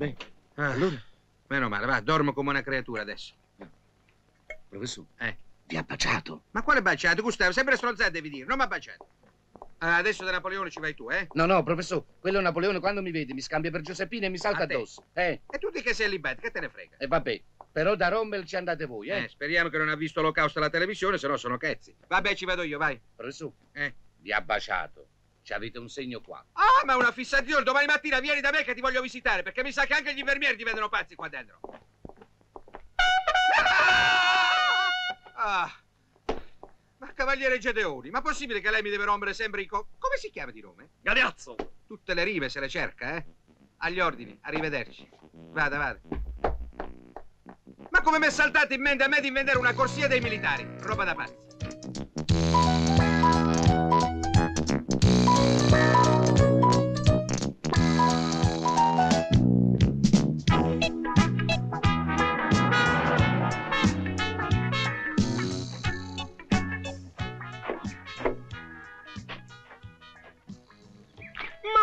bene. Ah, Allora, Meno male, va, dormo come una creatura adesso. professore, Eh. vi ha baciato? Ma quale baciato, Gustavo? Sempre stronzate devi dire, non mi ha baciato. Ah, adesso da Napoleone ci vai tu, eh? No, no, professore, quello Napoleone quando mi vede mi scambia per Giuseppina e mi salta addosso. Eh, E tu di che sei libetto, che te ne frega? e vabbè. Però da Rommel ci andate voi, eh? Eh, speriamo che non ha visto l'olocausto alla televisione, se no sono chezzi. Vabbè, ci vado io, vai. Professore, Eh. vi ha baciato. Ci avete un segno qua. Ah, ma una fissazione, domani mattina vieni da me che ti voglio visitare, perché mi sa che anche gli infermieri diventano pazzi qua dentro. Ah! Ma cavaliere Gedeoni, ma possibile che lei mi deve rompere sempre i co... Come si chiama di nome? Galeazzo! Tutte le rive se le cerca, eh? Agli ordini, arrivederci. Vada, vada. Ma come mi è saltato in mente a me di inventare una corsia dei militari? Roba da pazzi.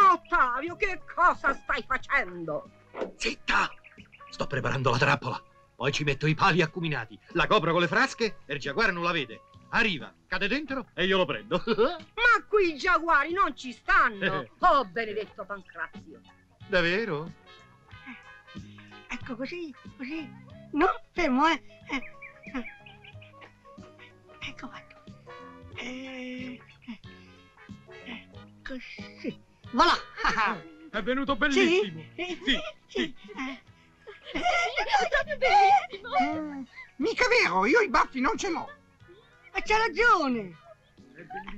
Ottavio, che cosa stai facendo? Zitta! Sto preparando la trappola. Poi ci metto i pali acuminati. La copro con le frasche e il giaguaro non la vede. Arriva, cade dentro e io lo prendo. Ma qui i giaguari non ci stanno. Oh, benedetto Pancrazio. Davvero? Ecco così, così. No, fermo, eh. eh, eh. Ecco fatto. Eh, eh, eh, così. Voilà. È venuto bellissimo. Sì, sì. Eh. Eh, Mica vero, io i baffi non ce l'ho. E c'ha ragione.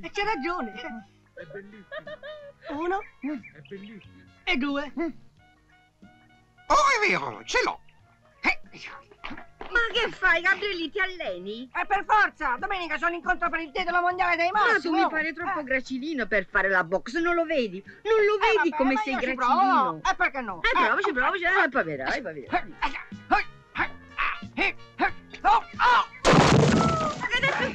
E c'ha ragione. È bellissimo, Uno è bellissimo. e due. Oh, è vero, ce l'ho. Eh, Ma che fai, Gabrielli? Ti alleni? E per forza, domenica sono incontro per il titolo mondiale dei Ma tu massimi. mi pare troppo Eh. gracilino per fare la box, non lo vedi? Non lo Eh, vedi vabbè, come sei gracilino? provo. E perché no? Eh, provaci, provaci, eh, poi vedrai, poi vedrai.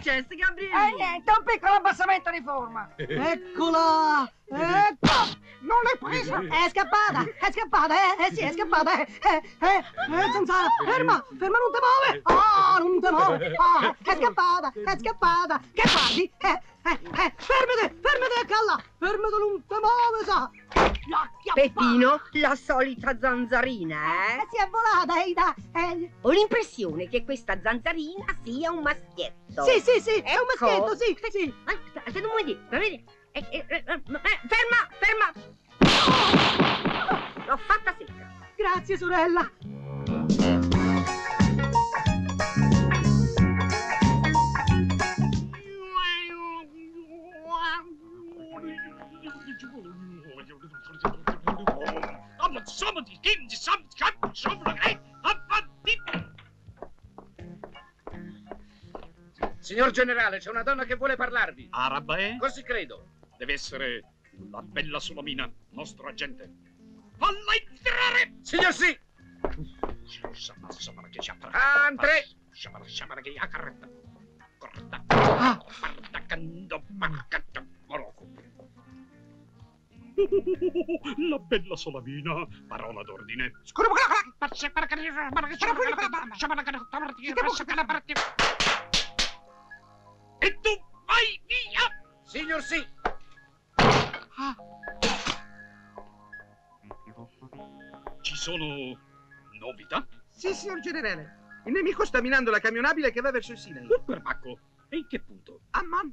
Successo, E Gabrielli? niente, un piccolo abbassamento di forma. Eccola! Ecco! non l'hai presa. È scappata! È scappata, eh? Eh sì, è scappata, eh! Eh, eh, eh, zanzara! Ferma! Ferma, non te muove! Ah, non te muove! Ah, è scappata! È scappata! Che guardi? Eh, eh, eh! Fermate! Fermate calla! Fermate, non te muove, sa! Peppino, la solita zanzarina, Eh, eh? si è volata, Eida! Eh, Ho l'impressione che questa zanzarina sia un maschietto. sì, sì, sì! È un Ecco. maschietto, sì, sì! Eh, Aspetta, aspetta un momentino, va bene? Eh, eh, eh, ferma, ferma! L'ho fatta secca. Grazie, sorella! Signor generale, c'è una donna che vuole parlarvi. Araba, eh? Così credo. Deve essere la bella Solomina, nostro agente. Falla entrare! Signor sì! Andre! Ah. La bella Solomina, parola d'ordine. E tu vai via! Signor sì! Ci sono novità? Sì, signor generale. Il nemico sta minando la camionabile che va verso il Sinai. Oh, perbacco. E in che punto? Amman?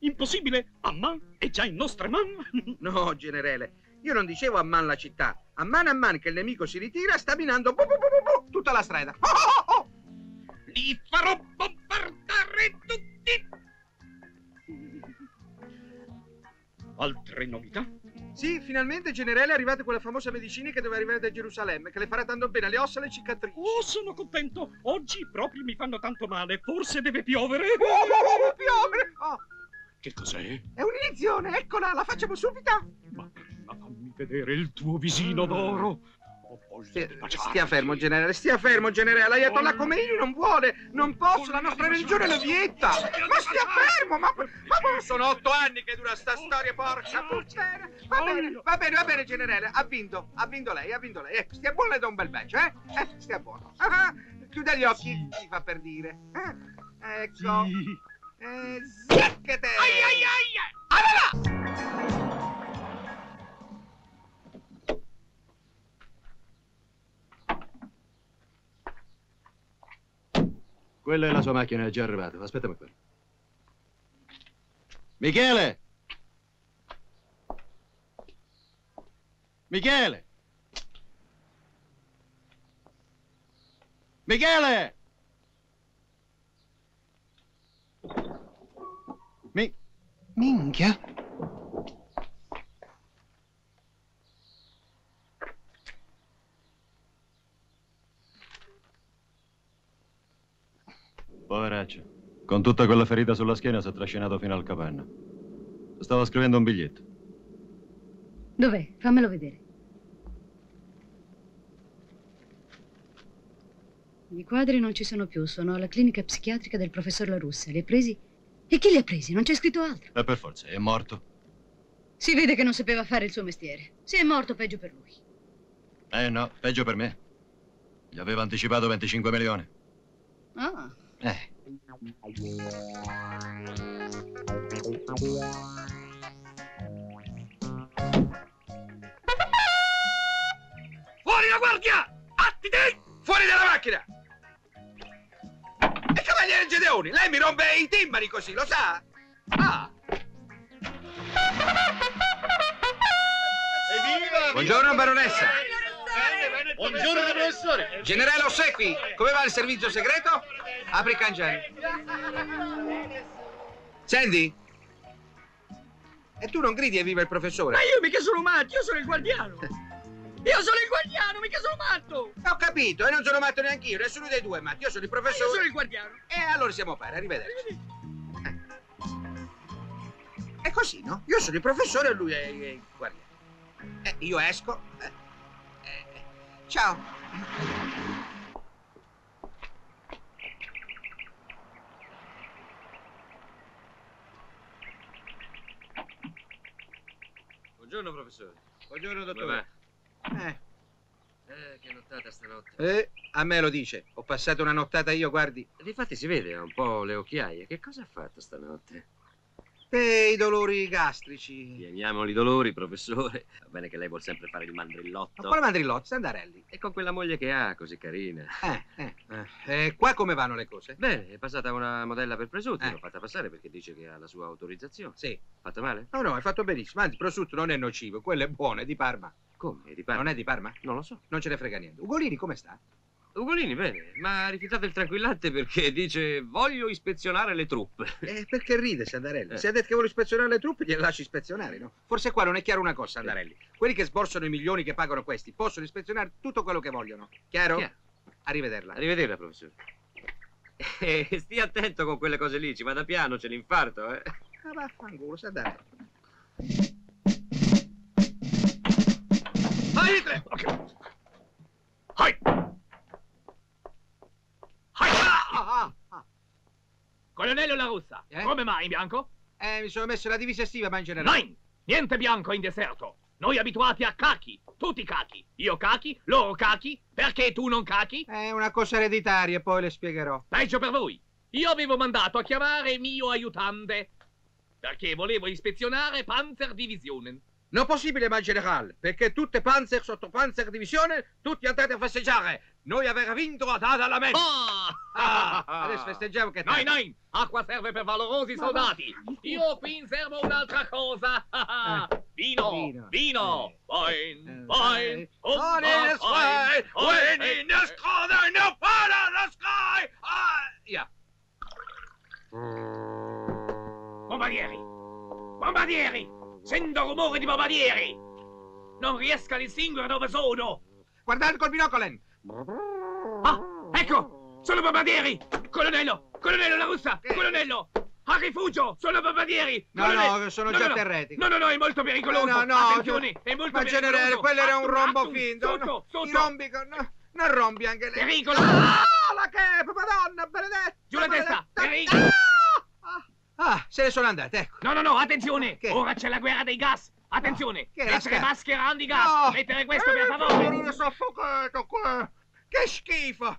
Impossibile! Amman è già in nostre mani! No, generale. Io non dicevo Amman la città. A man a man che il nemico si ritira, sta minando bu, bu, bu, tutta la strada. Oh, oh, oh. Li farò bombardare tutti! Altre novità? Sì, finalmente, generale, è arrivata quella famosa medicina che deve arrivare da Gerusalemme, che le farà tanto bene alle ossa e alle cicatrici. Oh, sono contento! Oggi proprio mi fanno tanto male. Forse deve piovere. Oh, oh, oh, piovere! Oh, Che cos'è? è un'iniezione, eccola, la facciamo subito. Ma prima fammi vedere il tuo visino d'oro. Oh, Stia, fermo, generale, stia fermo, generale. Ayatollah Khomeini non vuole, non posso, la nostra religione lo vieta. Ma stia fermo, ma, ma, sono otto anni che dura sta storia, porca puttana. Va bene, va bene, va bene, generale, ha vinto, ha vinto lei, ha vinto lei. Ecco, stia buono, le do un bel bacio, eh? Eh, stia buono. Ah, ah, chiuda gli occhi, si fa per dire. Eh, ecco. Eh, zecchete! Ai, ai, ai! Quella è la sua macchina, è già arrivata. Aspettami qua. Michele! Michele! Michele! Mi... Minchia. Poveraccio. Con tutta quella ferita sulla schiena si è trascinato fino al capanna. Stava scrivendo un biglietto. Dov'è? Fammelo vedere. I quadri non ci sono più, sono alla clinica psichiatrica del professor La Russa. Li ha presi? E chi li ha presi? Non c'è scritto altro. E per forza, è morto. Si vede che non sapeva fare il suo mestiere. Se è morto, peggio per lui. Eh no, peggio per me. Gli aveva anticipato 25 milioni. Ah, Eh. Fuori la guardia! Attiti! Fuori dalla macchina! E cavaliere Gedeoni, lei mi rompe i timbani così, lo sa? Ah! Buongiorno, baronessa. Buongiorno, professore. Generale Ossequi, come va il servizio segreto? Apri i cancelli. Senti? E tu non gridi e viva il professore? Ma io mica sono matto, io sono il guardiano. Io sono il guardiano, mica sono matto. Ho capito, e non sono matto neanche io, nessuno dei due è matto. Io sono il Ma io professore. sono il guardiano. E allora siamo pari, arrivederci. È così, no? Io sono il professore e lui è, il guardiano. Eh, io esco. eh, eh, ciao. Buongiorno, professore. Buongiorno, Come va? Eh, Eh, che nottata stanotte. eh, a me lo dice. Ho passato una nottata io, guardi. Difatti si vede, ha un po' le occhiaie. Che cosa ha fatto stanotte? E i dolori gastrici. Chiamiamoli dolori, professore. Va bene che lei vuol sempre fare il Ma mandrillotto. quale mandrillotti? Sandarelli. E con quella moglie che ha, così carina. Eh, eh, eh. E qua come vanno le cose? Bene, è passata una modella per Presutti. Eh. L'ho fatta passare perché dice che ha la sua autorizzazione. Sì. Fatta male? No, no, hai fatto benissimo. Anzi, prosciutto non è nocivo, quello è buono, è di Parma. Come? È di Parma? Non è di Parma? Non lo so. Non ce ne frega niente. Ugolini come sta? Ugolini, bene, ma ha rifiutato il tranquillante perché dice voglio ispezionare le truppe. Eh, perché ride Sandarelli? Eh. Se ha detto che vuole ispezionare le truppe, gliele lasci ispezionare, no? Forse qua non è chiaro una cosa, Sandarelli. Quelli che sborsano i milioni che pagano questi possono ispezionare tutto quello che vogliono. Chiaro? Chiaro. Arrivederla. Arrivederla, professore. Eh, stia attento con quelle cose lì, ci vada piano, c'è l'infarto, eh. Ah, vaffanculo, Sandarelli. Ah, ah, ah. Colonnello La Russa, Eh? come mai in bianco? Eh, mi sono messo la divisa estiva, ma in generale. Nein, niente bianco in deserto. Noi abituati a cachi, tutti cachi. Io cachi, loro cachi, perché tu non cachi? È una cosa ereditaria, poi le spiegherò. Peggio per voi. Io avevo mandato a chiamare mio aiutante, perché volevo ispezionare Panzer Divisionen. Non possibile, ma generale, perché tutte Panzer sotto Panzer Divisione, tutti andate a festeggiare. Noi aver vinto a data la meta. Ah! Ah, adesso festeggiamo che Nein, tanto. nein, acqua serve per valorosi soldati. Io qui inservo un'altra cosa. Vino, Vino. vino, Eh. wine, Eh, wine, On oh, in the oh, in the sky, there no fire in the sky. Ah, yeah. Bombardieri! Bombardieri! Sento rumore di bombardieri! Non riesco a distinguere dove sono! Guardate col binocolo. Ah, ecco! Sono bombardieri! Colonnello! Colonnello La Russa! Che? Colonnello! A rifugio! Sono bombardieri! No, no, sono no, già no, terreti. No, no, no, è molto pericoloso! No, no, Attenzione, è molto Ma pericoloso! generale, quello era un rombo attum, finto. Sotto, no, sotto! I rombi no, non rombi anche lei. Pericolo! Ah, la che? Madonna, benedetta! Giù la testa! benedetta. Pericolo! Ah, se ne sono andate, ecco. No, no, no, attenzione! Che? Ora c'è la guerra dei gas! Attenzione! Che è la Mettere sca- maschera anti-gas! No. Mettere questo per Eh, favore! Sono soffocato qua. Che schifo. Ah!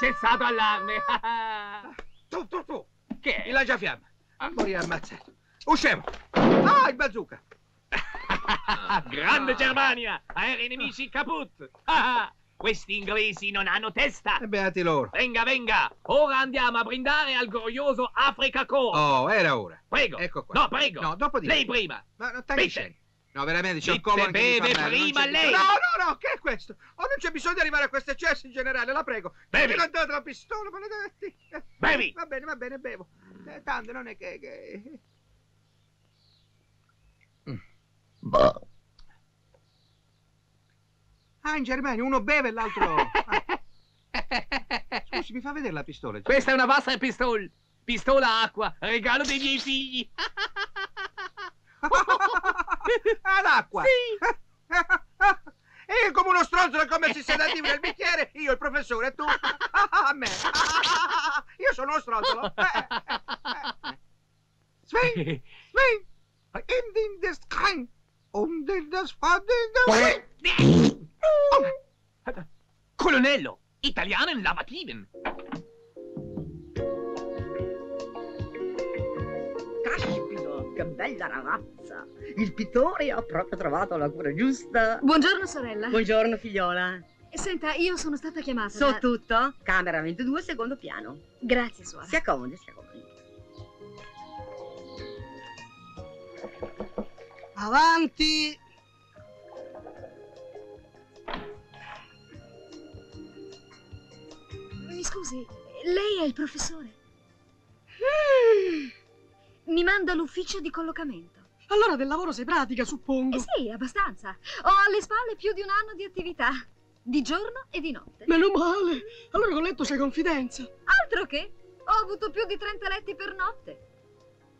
Cessato allarme! Tu, tu, tu. che è? Il lanciafiamme. Ah. Morì ammazzato. Usciamo. Ah, il bazooka. Grande Germania! Aerei nemici caput! Ah, Questi inglesi non hanno testa! E beati loro. Venga, venga! Ora andiamo a brindare al glorioso Africa Corps! Oh, era ora. Prego! Ecco qua. No, prego! No, dopo di Lei prima! Ma non sceni. No, veramente c'è mi fa beve non prima lei. No, no, no, che è questo? Oh, non c'è bisogno di arrivare a questo eccesso in generale, la prego. Bevi. Mi date la pistola, maledetti. Bevi. Va bene, va bene, bevo. Eh, tanto non è che... che... Ah, in Germania uno beve e l'altro... Ah. Scusi, mi fa vedere la pistola? Questa è una vostra pistola! Pistola acqua, regalo dei miei figli! Ah, l'acqua! Sì. E come uno stronzo del commercio sedativo nel bicchiere, io il professore e tu. A me. Io sono uno stronzo. Eh, eh, eh. Swing, swing. In den des Kein. Um den das Faden. Colonnello, italiano in lavativen! Caspito, che bella ragazza! Il pittore ha proprio trovato la cura giusta. Buongiorno, sorella. Buongiorno, figliola. Senta, io sono stata chiamata. So da- tutto? Camera 22, secondo piano. Grazie, suora. Si accomodi, si accomodi. Avanti! Mi scusi, lei è il professore? Mi manda all'ufficio di collocamento. Allora del lavoro sei pratica, suppongo. Eh sì, abbastanza. Ho alle spalle più di un anno di attività. Di giorno e di notte. Meno male. Allora con letto c'è confidenza. Altro che! Ho avuto più di 30 letti per notte.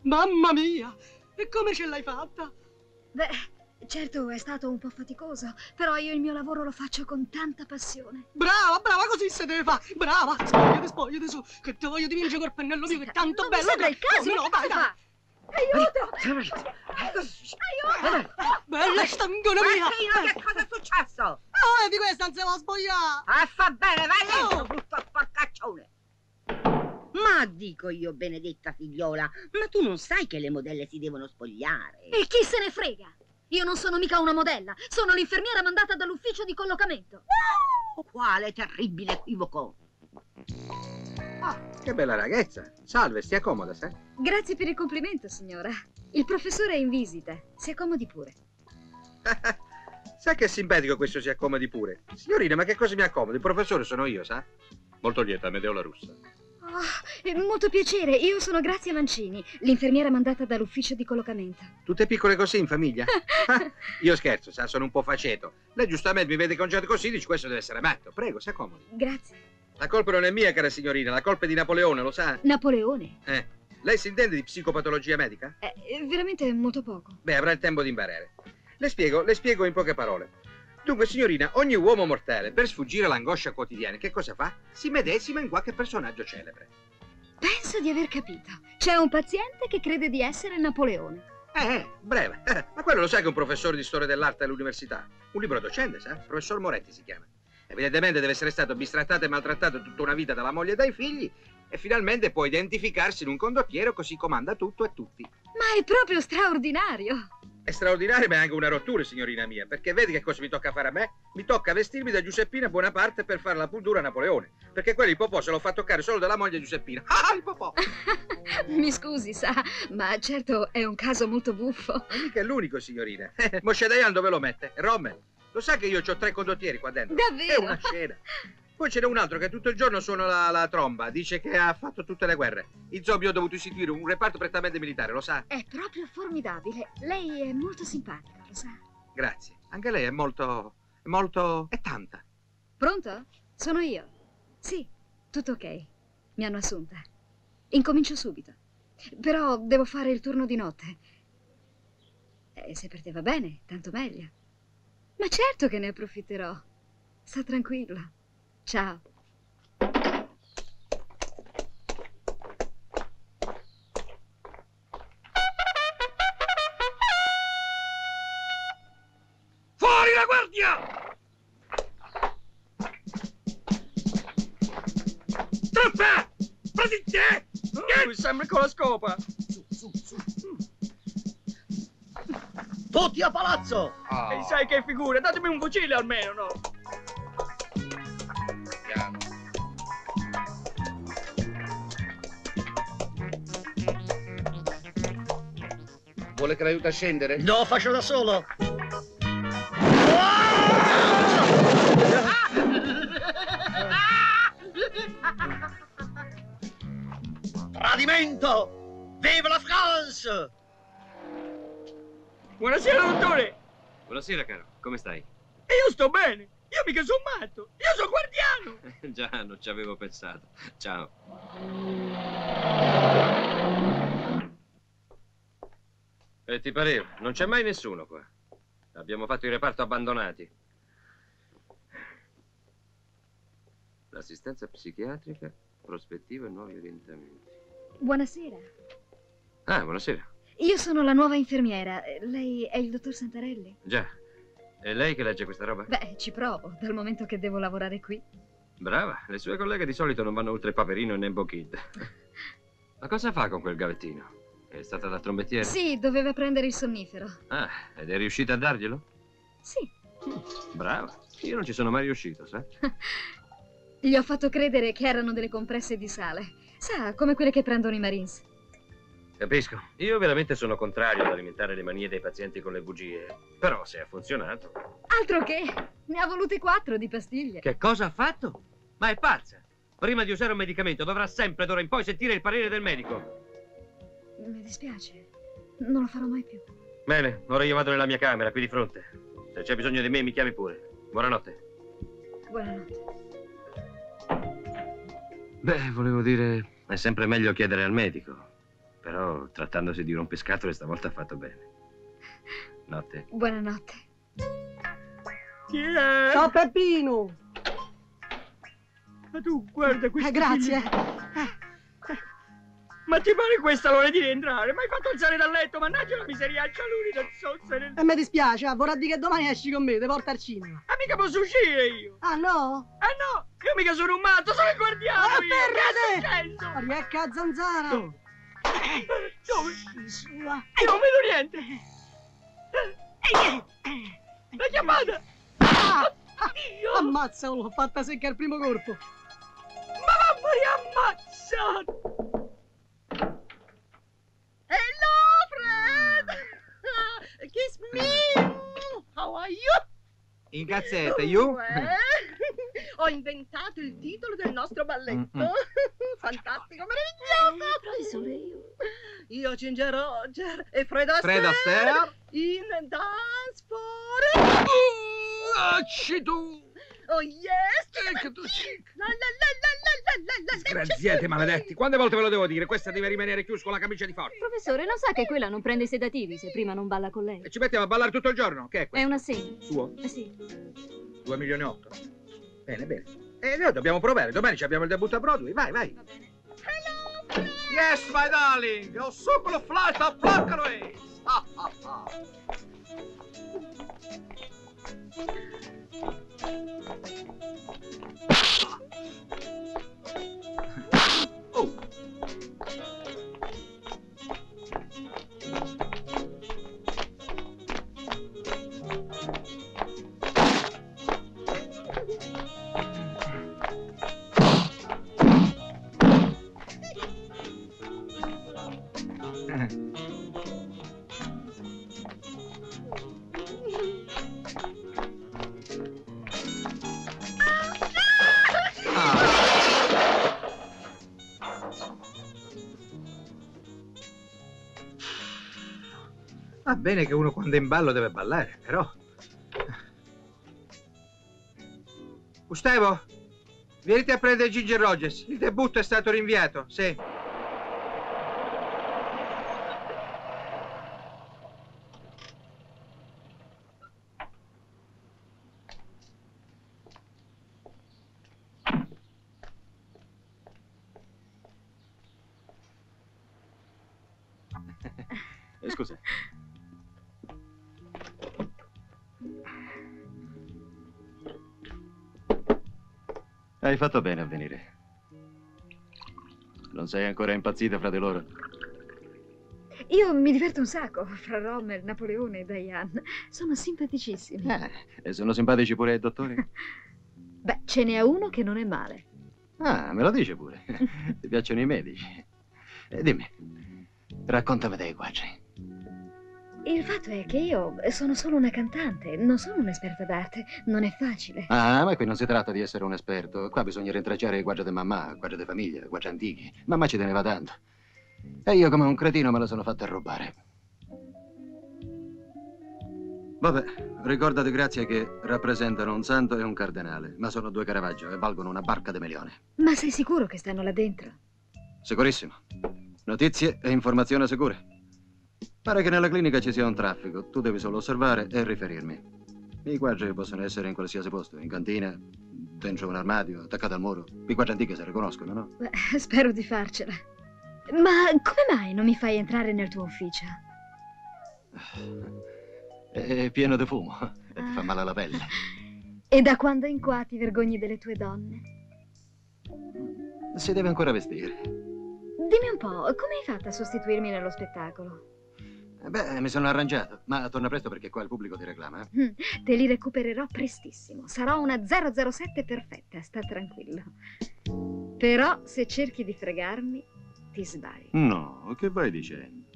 Mamma mia! E come ce l'hai fatta? Beh, certo è stato un po' faticoso, però io il mio lavoro lo faccio con tanta passione. Brava, brava, così se deve fare. Brava, spogliati, spogliati su, che ti voglio dipingere col pennello mio, che è tanto non bello. sembra che- il caso, Come no, cosa dai? Aiuto! Aiuto! Bella stangona mia. Martino, che cosa è successo? Ah, di questa non si va a spogliare. Ah, fa bene, vai lento, Oh. brutto sporcaccione. Ma dico io, benedetta figliola, ma tu non sai che le modelle si devono spogliare? E chi se ne frega? Io non sono mica una modella, sono l'infermiera mandata dall'ufficio di collocamento. Quale terribile equivoco! Ah, che bella ragazza. Salve, stia comoda, sai? Grazie per il complimento, signora. Il professore è in visita. Si accomodi pure. Sai che simpatico questo si accomodi pure. Signorina, ma che cosa mi accomodo? Il professore sono io, sa? Molto lieta, Amedeo la russa. Oh, molto piacere, io sono Grazia Mancini, l'infermiera mandata dall'ufficio di collocamento. Tutte piccole così in famiglia? Ah, io scherzo, sa, sono un po' faceto. Lei giustamente mi vede congiato così, dice questo deve essere matto. Prego, si accomodi. Grazie. La colpa non è mia, cara signorina, la colpa è di Napoleone, lo sa? Napoleone. Eh. Lei si intende di psicopatologia medica? Eh, eh, veramente molto poco. Beh, avrà il tempo di imparare. Le spiego, le spiego in poche parole. Dunque, signorina, ogni uomo mortale, per sfuggire all'angoscia quotidiana, che cosa fa? Si medesima in qualche personaggio celebre. Penso di aver capito. C'è un paziente che crede di essere Napoleone. Eh, eh, breve. Eh, ma quello lo sai che è un professore di storia dell'arte all'università? Un libro docente, sa? Professor Moretti si chiama. Evidentemente deve essere stato bistrattato e maltrattato tutta una vita dalla moglie e dai figli e finalmente può identificarsi in un condottiero così comanda tutto e tutti. Ma è proprio straordinario. È straordinario ma è anche una rottura, signorina mia, perché vedi che cosa mi tocca fare a me? Mi tocca vestirmi da Giuseppina Bonaparte per fare la puntura a Napoleone, perché quello il popò se lo fa toccare solo dalla moglie Giuseppina. Ah, il popò! Mi scusi, sa, ma certo è un caso molto buffo. Ma mica è l'unico, signorina. Moshe Dayan dove lo mette? Rommel. Lo sa che io ho tre condottieri qua dentro? Davvero? È una scena. Poi ce n'è un altro che tutto il giorno suona la, la tromba, dice che ha fatto tutte le guerre. In zombie ho dovuto istituire un reparto prettamente militare, lo sa? È proprio formidabile. Lei è molto simpatica, lo sa. Grazie. Anche lei è molto... molto... è tanta. Pronto? Sono io. Sì, tutto ok. Mi hanno assunta. Incomincio subito. Però devo fare il turno di notte. E se per te va bene, tanto meglio. Ma certo che ne approfitterò. Sta tranquilla. Ciao. Fuori la guardia! Trappa! Prendi te! Lui sempre con la scopa. Tutti a palazzo! E sai che figura? Datemi un fucile almeno, no? Vuole che l'aiuti a scendere? No, faccio da solo! Tradimento! Vive la France! Buonasera, dottore. Buonasera, caro. Come stai? E io sto bene. Io mica sono matto. Io sono guardiano. Già, non ci avevo pensato. Ciao. E ti pareva? Non c'è mai nessuno qua. Abbiamo fatto il reparto abbandonati. L'assistenza psichiatrica, prospettiva e nuovi orientamenti. Buonasera. Ah, buonasera. Io sono la nuova infermiera. Lei è il dottor Santarelli? Già. È lei che legge questa roba? Beh, ci provo, dal momento che devo lavorare qui. Brava. Le sue colleghe di solito non vanno oltre Paperino e Nembo Kid. Ma cosa fa con quel gavettino? È stata da trombettiere? Sì, doveva prendere il sonnifero. Ah, ed è riuscita a darglielo? Sì. Brava. Io non ci sono mai riuscito, sai? Gli ho fatto credere che erano delle compresse di sale. Sa, come quelle che prendono i Marines. Capisco. Io veramente sono contrario ad alimentare le manie dei pazienti con le bugie. Però se ha funzionato. Altro che! Ne ha volute quattro di pastiglie. Che cosa ha fatto? Ma è pazza! Prima di usare un medicamento dovrà sempre d'ora in poi sentire il parere del medico. Mi dispiace. Non lo farò mai più. Bene, ora io vado nella mia camera, qui di fronte. Se c'è bisogno di me, mi chiami pure. Buonanotte. Buonanotte. Beh, volevo dire, è sempre meglio chiedere al medico. Però, trattandosi di rompiscatole, stavolta ha fatto bene. Notte. Buonanotte. Chi è? Ciao Peppino! Ma tu, guarda qui. Eh, grazie. Ma ti pare questa l'ora di rientrare? Mi hai fatto alzare dal letto, mannaggia la miseriaccia, lui non so se ne... E mi dispiace, ah, vorrà dire che domani esci con me, ti porta al cinema. Ah, mica posso uscire io! Ah no? Ah no, io mica sono un matto, sono il guardiano Ah, io! Che è? Riecca a zanzara! Dove? Dove? Io non vedo niente! La chiamata! Ah, Dio! ammazza, l'ho fatta secca al primo colpo. Ma va ammazzato! Hello, Fred! Kiss me! How are you? In gazzetta, you? Eh? Ho inventato il titolo del nostro balletto. Mm, mm. Fantastico, meraviglioso! professore, io... Io, Ginger Roger e Fred Astaire. Fred Astaire? In dance for... Acci tu! Oh, yes! Ecco tu, La la la la. Disgraziati maledetti, quante volte ve lo devo dire? Questa deve rimanere chiusa con la camicia di forza. Professore, non sa che quella non prende i sedativi se prima non balla con lei? E ci mettiamo a ballare tutto il giorno? Che è È questo? un assegno. Suo? Eh sì. 2 milioni e 8. Bene, bene. E noi dobbiamo provare, domani ci abbiamo il debutto a Broadway, vai, vai. Yes, my darling! Ho super flight of Blockaways! Ah, ah, ah. Oh. Bene che uno quando è in ballo deve ballare, però... Gustavo, vieniti a prendere Ginger Rogers. Il debutto è stato rinviato, sì. Hai fatto bene a venire. Non sei ancora impazzita fra di loro? Io mi diverto un sacco fra Rommel, Napoleone e Diane. Sono simpaticissimi. Eh, e sono simpatici pure i dottori? Beh, ce n'è uno che non è male. Ah, me lo dice pure. Ti piacciono i medici? Eh, dimmi, raccontami dei guagi. Il fatto è che io sono solo una cantante, non sono un'esperta d'arte. Non è facile. Ah, ma qui non si tratta di essere un esperto. Qua bisogna rintracciare i guagi di mamma, guagi di famiglia, guagi antichi. Mamma ci teneva tanto. E io come un cretino me la sono fatta rubare. Vabbè, ricordati grazie che rappresentano un santo e un cardenale, ma sono due Caravaggio e valgono una barca di milione. Ma sei sicuro che stanno là dentro? Sicurissimo. Notizie e informazioni sicure. Pare che nella clinica ci sia un traffico. Tu devi solo osservare e riferirmi. I quadri possono essere in qualsiasi posto, in cantina, dentro un armadio, attaccato al muro. I quadri antichi si riconoscono, no? Beh, spero di farcela. Ma come mai non mi fai entrare nel tuo ufficio? È pieno di fumo e ti fa male alla pelle. E da quando in qua ti vergogni delle tue donne? Si deve ancora vestire. Dimmi un po', come hai fatto a sostituirmi nello spettacolo? Eh Beh, mi sono arrangiato, ma torna presto perché qua il pubblico ti reclama. eh? Hm, Te li recupererò prestissimo. Sarò una 007 perfetta, sta tranquillo. Però se cerchi di fregarmi, ti sbagli. No, che vai dicendo?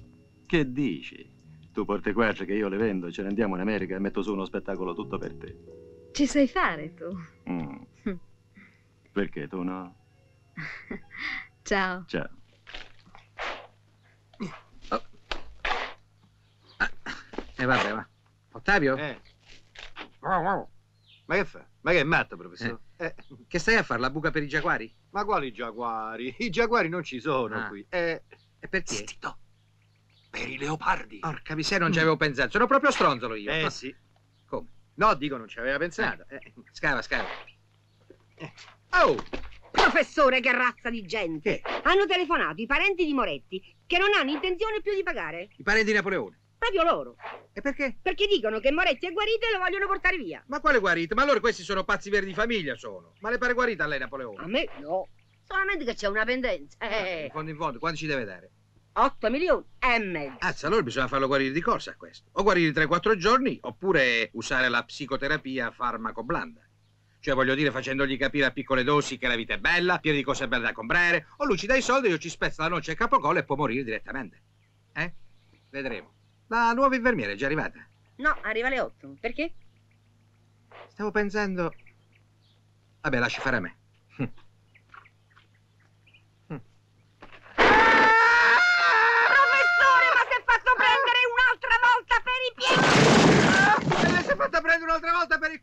Che dici? Tu porti quadri che io le vendo, ce ne andiamo in America e metto su uno spettacolo tutto per te. Ci sai fare tu. Mm. Perché tu no? Ciao. Ciao. E vabbè, va. Ottavio? Eh. Ma che fa? Ma che è matto, professore? Eh, Che stai a fare? La buca per i giaguari? Ma quali giaguari? I giaguari non ci sono Ah. qui. Eh, E perché? Zitto. Per i leopardi. Porca miseria, non ci avevo pensato. Sono proprio stronzolo io. Eh Ma- sì. Come? No, dico, non ci aveva pensato. Eh, Scava, scava. Eh. Oh! Professore, che razza di gente! Hanno telefonato i parenti di Moretti che non hanno intenzione più di pagare. I parenti di Napoleone. Proprio loro. E perché? Perché dicono che Moretti è guarito e lo vogliono portare via. Ma quale guarita? Ma allora questi sono pazzi veri di famiglia, sono. Ma le pare guarita a lei, A Napoleone? me no. Solamente che c'è una pendenza. In Eh, fondo, in fondo, quanto ci deve dare? 8 milioni e mezzo. Azza, allora bisogna farlo guarire di corsa questo. O guarire 3-4 giorni, oppure usare la psicoterapia farmaco blanda. Cioè, voglio dire, facendogli capire a piccole dosi che la vita è bella, piena di cose belle da comprare, o lui ci dà i soldi, io ci spezzo la noce a capocollo e può morire direttamente. Eh? Vedremo. La nuova infermiera è già arrivata. No, arriva alle 8. Perché? Stavo pensando... Vabbè, lasci fare a me. Professore, ma si è fatto prendere un'altra volta per i piedi! Lei si è fatta prendere un'altra volta per il...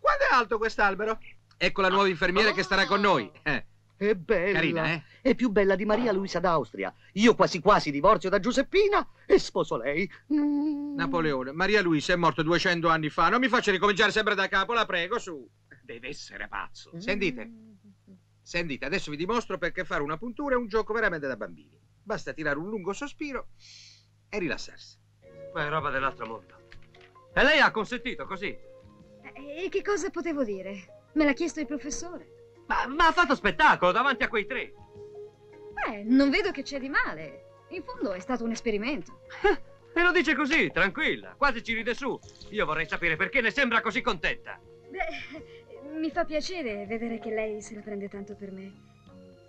Quanto è alto quest'albero? Ecco la nuova infermiera che starà con noi. Eh, È bella. carina, eh? È più bella di Maria Luisa d'Austria. Io quasi quasi divorzio da Giuseppina e sposo lei. Mm. Napoleone, Maria Luisa è morto 200 anni fa. Non mi faccia ricominciare sempre da capo, la prego, su. Deve essere pazzo. Sentite, sentite, adesso vi dimostro perché fare una puntura è un gioco veramente da bambini. Basta tirare un lungo sospiro e rilassarsi. Ma è roba dell'altro mondo. E lei ha consentito così? E che cosa potevo dire? Me l'ha chiesto il professore. Ma, ma ha fatto spettacolo davanti a quei tre. Beh, non vedo che c'è di male. In fondo è stato un esperimento. E lo dice così, tranquilla, quasi ci ride su. Io vorrei sapere perché ne sembra così contenta. Beh, mi fa piacere vedere che lei se la prende tanto per me.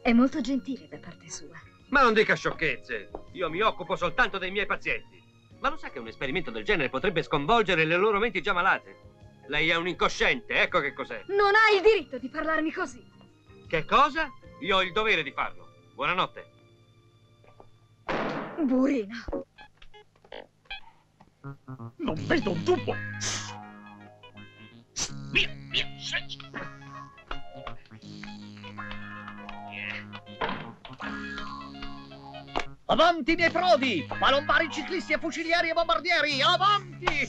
È molto gentile da parte sua. Ma non dica sciocchezze. Io mi occupo soltanto dei miei pazienti. Ma lo sa che un esperimento del genere potrebbe sconvolgere le loro menti già malate? Lei è un incosciente, ecco che cos'è. Non hai il diritto di parlarmi così. Che cosa? Io ho il dovere di farlo. Buonanotte. Burino. Non vedo un tubo. Via, via, scendi. Avanti, miei frodi! Palombari, ciclisti, e fucilieri e bombardieri! Avanti!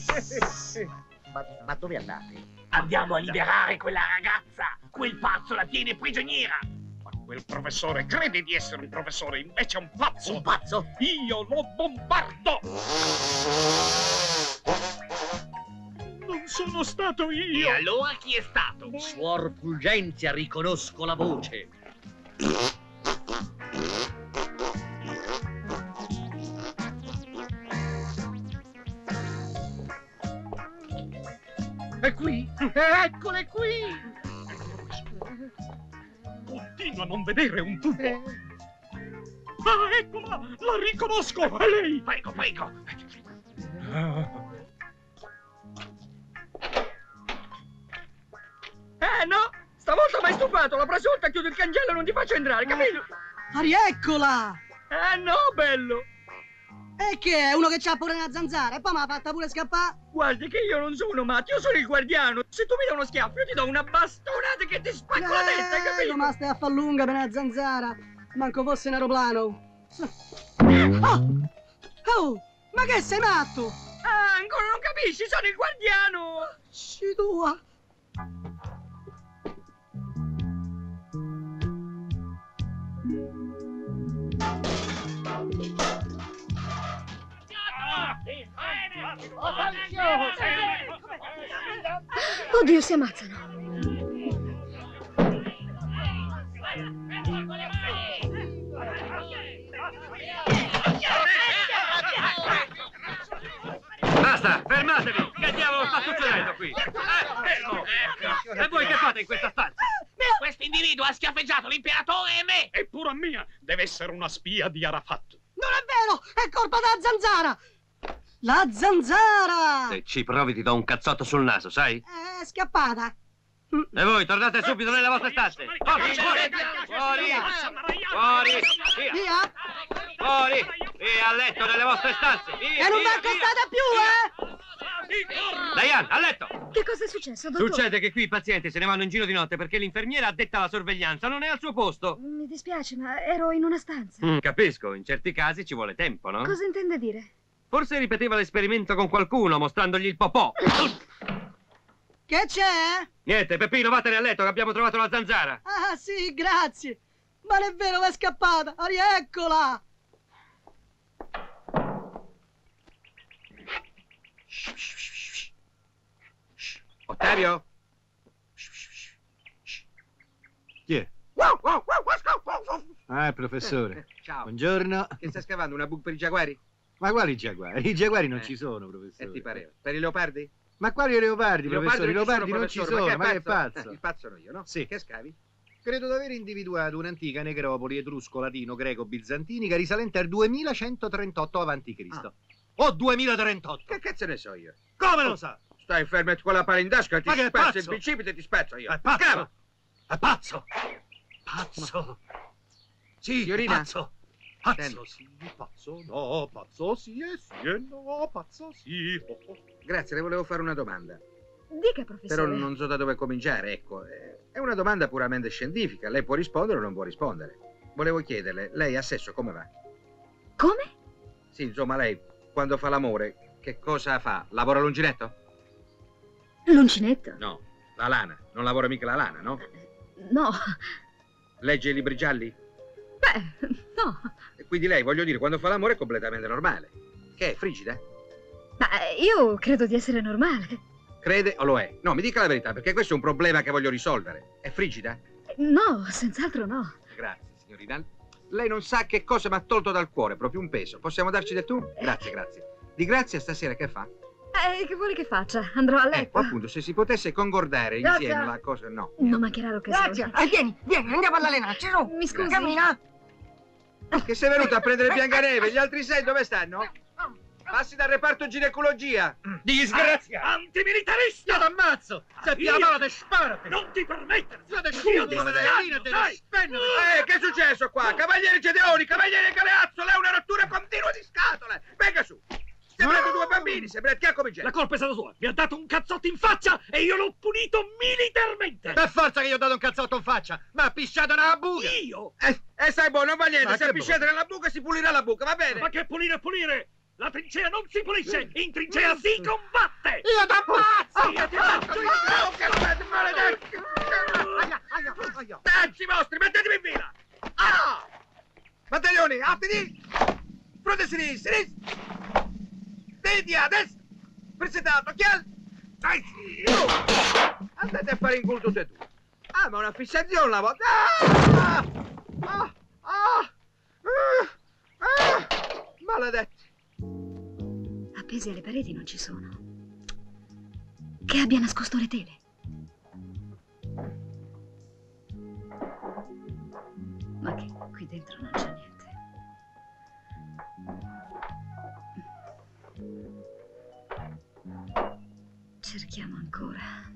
Ma, ma dove andate? Andiamo a liberare quella ragazza. Quel pazzo la tiene prigioniera. Quel professore crede di essere un professore, invece è un pazzo. Un pazzo? Io lo bombardo! Non sono stato io! E allora chi è stato? Suor Fulgenzia, riconosco la voce. Qui? Eccole qui! Continuo a non vedere un tubo! Ah, eccola! La riconosco! È lei! Prego, prego. Eh no! Stavolta mi hai stufato! La prossima volta chiudo il cancello e non ti faccio entrare, capito? Arieccola! Eh no, bello! E che è? Uno che c'ha pure una zanzara e poi mi ha fatta pure scappare? Guardi che io non sono matto, io sono il guardiano. Se tu mi dai uno schiaffo, io ti do una bastonata che ti spacco la testa, hai capito? Eh, ma stai a far lunga per una zanzara. Manco fosse un aeroplano. Oh! Oh! Ma che sei matto? Ah, ancora non capisci? Sono il guardiano! Ci tua! Oddio, si ammazzano. Basta, fermatevi! Che diavolo sta succedendo qui? Eh, fermo! E voi che fate in questa stanza? Questo individuo ha schiaffeggiato l'imperatore e me! È pure mia! Deve essere una spia di Arafat! Non è vero! È colpa della zanzara! La zanzara! Se ci provi ti do un cazzotto sul naso, sai? È scappata. E voi tornate subito nelle vostre stanze! Forza, fuori! Fuori! Fuori! Via! Via! Fuori! Via a letto nelle vostre stanze! Via! E non vi accostate più, eh! Diane, a letto! Che cosa è successo, dottore? Succede che qui i pazienti se ne vanno in giro di notte perché l'infermiera addetta alla sorveglianza non è al suo posto. Mi dispiace, ma ero in una stanza. Mm, capisco, in certi casi ci vuole tempo, no? Cosa intende dire? Forse ripeteva l'esperimento con qualcuno mostrandogli il popò. Che c'è? Niente, Peppino, vattene a letto che abbiamo trovato la zanzara. Ah, sì, grazie. Ma non è vero, è scappata. Arieccola! Ottavio? Chi è? Ah, professore. Ciao. Buongiorno. Che stai scavando una buca per i giaguari? Ma quali giaguari? I giaguari non Eh. ci sono, E professore. ti pareva? Per i leopardi? Ma quali leopardi, professore? I leopardi non non ci ci sono, sono, ma che Eh, pazzo? Il pazzo sono io, no? Sì. Che scavi? Credo di aver individuato un'antica necropoli etrusco, latino, greco, bizantinica risalente al 2138 a.C. Ah. O 2038. Che cazzo ne so io? Come lo sa? Stai fermo con la palla in tasca e ti Ma che spezzo pazzo? il bicipite e ti spezzo io. È pazzo! Scava! È pazzo! Pazzo! Sì, Signorina? pazzo! Pazzo sì, pazzo no, pazzo sì e sì e no, pazzo sì. oh, oh. Grazie, le volevo fare una domanda. Dica, professore. Però non so da dove cominciare, ecco. eh, È una domanda puramente scientifica. Lei può rispondere o non può rispondere. Volevo chiederle, lei a sesso come va? Come? Sì, insomma, lei quando fa l'amore, che cosa fa? Lavora l'uncinetto? L'uncinetto? No, la lana. Non lavora mica la lana, no? No. Legge i libri gialli? Beh, no. E quindi lei, voglio dire, quando fa l'amore è completamente normale. Che è, frigida? Ma io credo di essere normale. Crede o lo è? No, mi dica la verità, perché questo è un problema che voglio risolvere. È frigida? No, senz'altro no. Grazie, signorina. Lei non sa che cosa mi ha tolto dal cuore, proprio un peso. Possiamo darci del tu? Grazie, grazie. Di grazia stasera che fa? Eh, che vuole che faccia? Andrò a letto. Ecco, appunto, se si potesse concordare Grazie. insieme la cosa... No. Non mancherà l'occasione. Grazie. Eh, vieni, vieni, andiamo all'allenarci, su. Mi scusi? Cammina. Che sei venuto a prendere Biancaneve? Gli altri sei dove stanno? Passi dal reparto ginecologia. Disgrazia! Antimilitarista! Io t'ammazzo! Se ti Io- la mano, te sparati! Non ti permettere! Io te Io scudo, ti te spenno! Eh, che è successo qua? Cavaliere Gedeoni, Cavaliere Galeazzo, lei è una rottura continua di scatole! Venga su! Sembrate due bambini, sembrate che ha cominciato. La colpa è stata sua! Mi ha dato un cazzotto in faccia e io l'ho punito militarmente! Per forza che io ho dato un cazzotto in faccia! Ma ha pisciato nella buca! Io? Eh, eh, sai, buono, non va niente. Ma Se pisciate nella buca si pulirà la buca, va bene? Ma che pulire pulire! La trincea non si pulisce! In trincea si combatte! Io t'ammazzo! Io ti ammazzo, io Oh, che aia, aia. Tacci vostri, mettetemi in fila! Ah! Battaglioni, a PD! Fronte sinistra, sinistra! Vedi a destra! Presentato, chial! Dai! Oh! Andate a fare in culo tutte e due. Ah, ma una fissazione la volta! Ah! Ah! Ah! Ah! Ah! Maledetti! Appesi alle pareti non ci sono. Che abbia nascosto le tele. Ma che qui dentro non c'è niente. Cerchiamo ancora.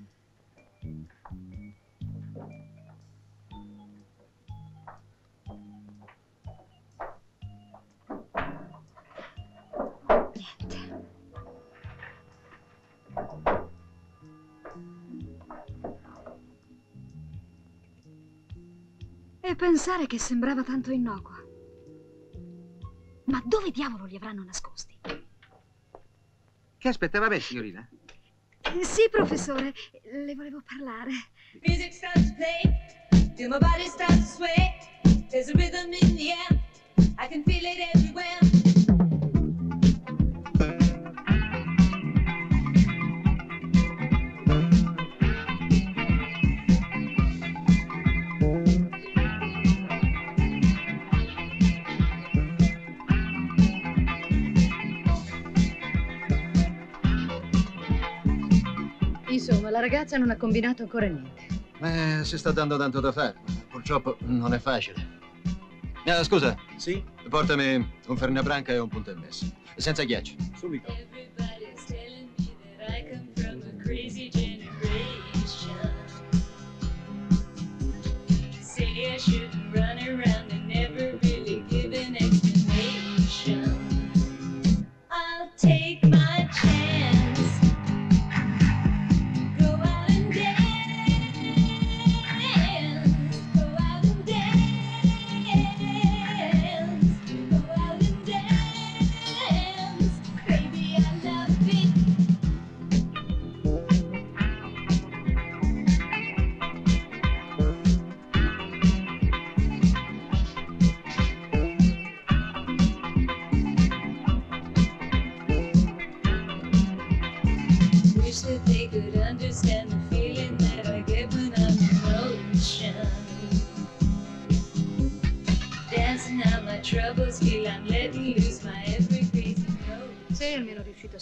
Niente. E pensare che sembrava tanto innocua. Ma dove diavolo li avranno nascosti? Che aspettava me, signorina? Sì, professore, le volevo parlare. Music starts to play, my body starts sway. There's a rhythm in the air, I can feel it everywhere. Insomma, la ragazza non ha combinato ancora niente. Eh, si sta dando tanto da fare. Purtroppo non è facile. Ah, scusa. Sì? Portami un Fernet Branca e un punto e messo. Senza ghiaccio. Subito.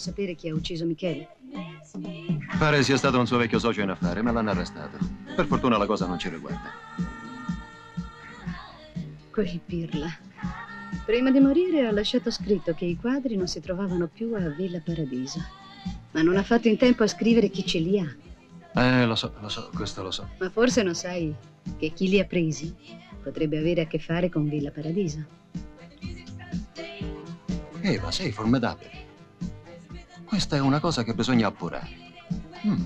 Sapere chi ha ucciso Michele? Pare sia stato un suo vecchio socio in affare, ma l'hanno arrestato. Per fortuna la cosa non ci riguarda. Quel pirla. Prima di morire ha lasciato scritto che i quadri non si trovavano più a Villa Paradiso. Ma non ha fatto in tempo a scrivere chi ce li ha. Eh, lo so, lo so, questo lo so. Ma forse non sai che chi li ha presi potrebbe avere a che fare con Villa Paradiso. Eva, sei formidabile. Questa è una cosa che bisogna appurare. Mm.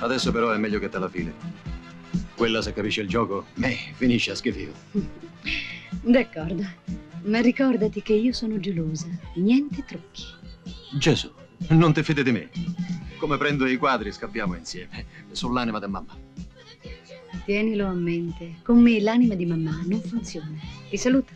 Adesso però è meglio che te la fili. Quella, se capisce il gioco, me, finisce a schifio. D'accordo. Ma ricordati che io sono gelosa. Niente trucchi. Gesù, non ti fidi di me. Come prendo i quadri, scappiamo insieme. Sull'anima di mamma. Tienilo a mente. Con me l'anima di mamma non funziona. Ti saluto.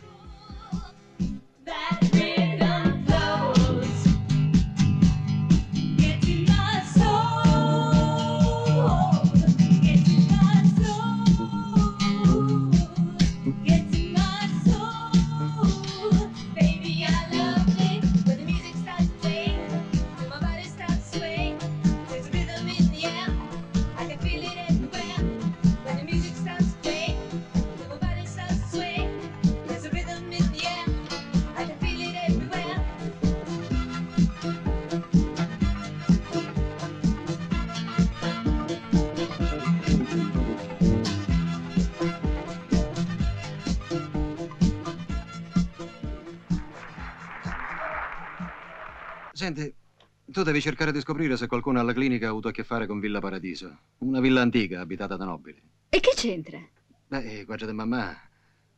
Tu devi cercare di scoprire se qualcuno alla clinica ha avuto a che fare con Villa Paradiso. Una villa antica abitata da nobili. E che c'entra? Beh, i quadri di mamma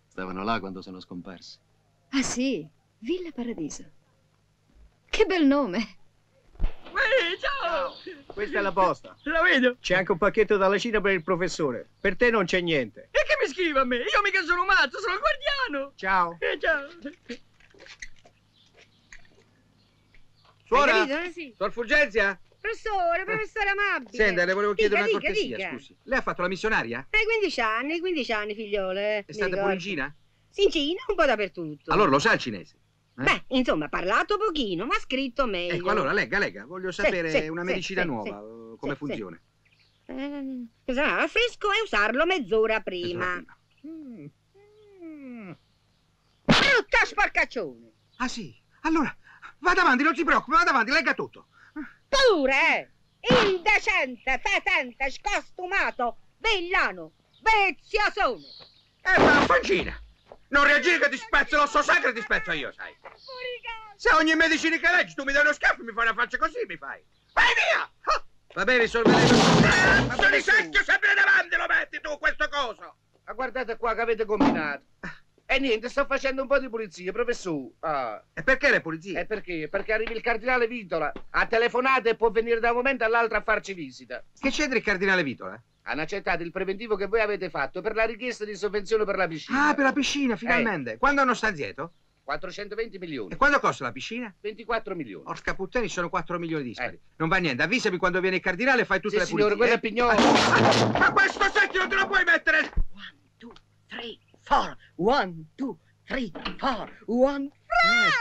stavano là quando sono scomparsi. Ah sì, Villa Paradiso. Che bel nome. Ehi, ciao! Ciao, questa è la posta. La vedo. C'è anche un pacchetto dalla Cina per il professore. Per te non c'è niente. E che mi scrive a me? Io mica sono matto, sono il guardiano. Ciao. Eh, ciao. Suora? Hai capito, eh? Sì. Sor Fulgenzia? Professore, professore amabile. Senta, le volevo chiedere Dica, una cortesia, dica. scusi. Lei ha fatto la missionaria? Hai 15 anni, 15 anni, figliole. È stata pure in Cina? Sì, in Cina, un po' dappertutto. Allora lo sa il cinese? Eh? Beh, insomma, ha parlato pochino, ma ha scritto meglio. Ecco, allora legga, legga. Voglio sapere sì, una sì, medicina sì, nuova, eh, come funziona. Eh, sarà fresco e usarlo mezz'ora prima. Mezz'ora Mm. Mm. Brutta sporcaccione. Ah sì? Allora, vada avanti, non si preoccupi, vada avanti, legga tutto. Pure, eh? Indecente, fetente, scostumato, villano, veziasone. Eh, ma fancina! Non reagire che ti spezzo l'osso sacro e ti spezzo io, sai. Se ogni medicina che leggi tu mi dai uno schiaffo e mi fai una faccia così, mi fai. Vai via! Ah! Va bene, risolve lei questo. Sono secchio sempre davanti, lo metti tu, questo coso! Ma guardate qua che avete combinato. E niente, sto facendo un po' di pulizia, professore. Ah. E perché le pulizie? E perché? Perché arrivi il cardinale Vitola, ha telefonato e può venire da un momento all'altro a farci visita. Che c'entra il cardinale Vitola? Hanno accettato il preventivo che voi avete fatto per la richiesta di sovvenzione per la piscina. Ah, per la piscina, finalmente. Quando hanno stanziato? 420 milioni. E quanto costa la piscina? 24 milioni. Porca puttana, sono 4 milioni dispari. Non va niente, avvisami quando viene il cardinale e fai tutte Sì, le signore, pulizie. quello è eh? pignolo. Ma questo secchio non te lo puoi mettere! Three, four, one, two, three, four, one.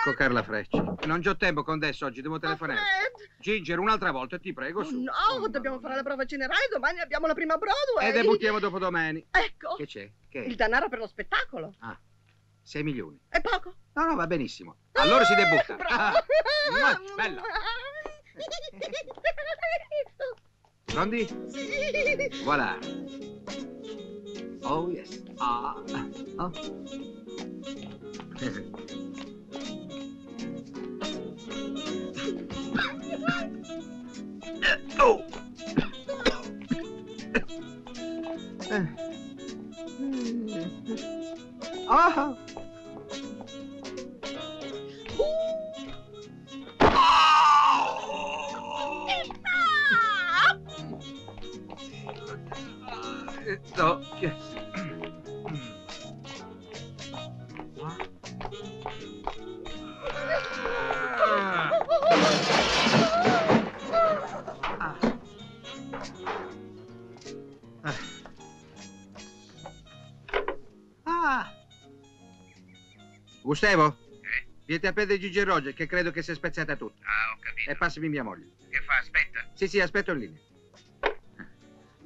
Ecco Carla Frecci. Non c'ho tempo con adesso oggi, devo telefonare. Ginger, un'altra volta, ti prego, su. no, dobbiamo fare la prova generale, domani abbiamo la prima Broadway. E debuttiamo dopodomani. Ecco, Che c'è? Che? il denaro per lo spettacolo. Ah, 6 milioni. È poco. No, no, va benissimo. Allora si debutta. Ah, bella. Pronti? Sì. Voilà. Oh yes. Ah. Oh. oh. Eh. Ah. No, che... Ah. Gustavo? Eh? Vieni a prendere Gigi e Roger che credo che sia spezzata tutta. Ah, ho capito. E passami mia moglie. Che fa? Aspetta. Sì, sì, aspetto in linea.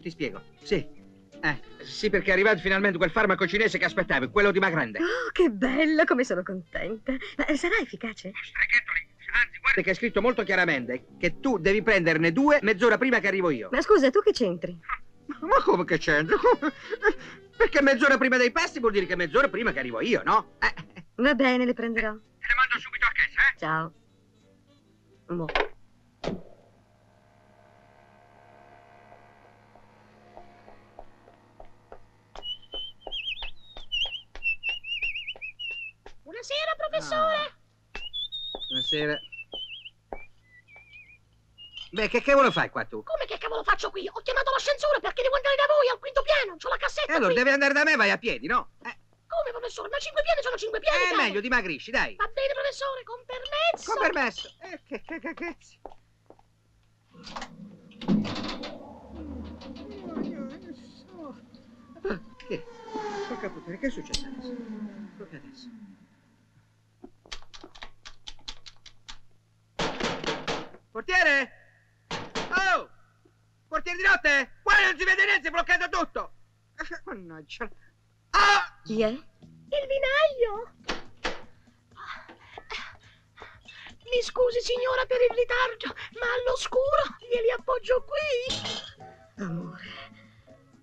Ti spiego. Sì. Eh, sì, perché è arrivato finalmente quel farmaco cinese che aspettavi, quello di Magrande. Oh, che bello, come sono contenta. Ma eh, sarà efficace? Guarda che è scritto molto chiaramente che tu devi prenderne due mezz'ora prima che arrivo io. Ma scusa, tu che c'entri? Ma come che c'entra? Come? Perché mezz'ora prima dei pasti vuol dire che mezz'ora prima che arrivo io, no? Eh, Va bene, le prenderò. te le mando subito a casa, eh? Ciao. Boh. Professore. Buonasera. Beh, che cavolo fai qua tu? Come che cavolo faccio qui? Ho chiamato l'ascensore perché devo andare da voi al quinto piano. C'ho la cassetta E allora qui. devi andare da me, vai a piedi, no? Eh, Come, professore? Ma cinque piani sono cinque piani. è cavolo. meglio, dimagrisci, dai. Va bene, professore, con permesso. Con permesso. Eh, che che cagazzi. Ah, Che? Porca puttana, che è successo adesso? Proprio adesso. Portiere! Oh! Portiere di notte! Qua non si vede niente, si è bloccato tutto! Mannaggia. Ah! Chi è? Il vinaio. Mi scusi, signora, per il ritardo, ma all'oscuro glieli appoggio qui. Amore,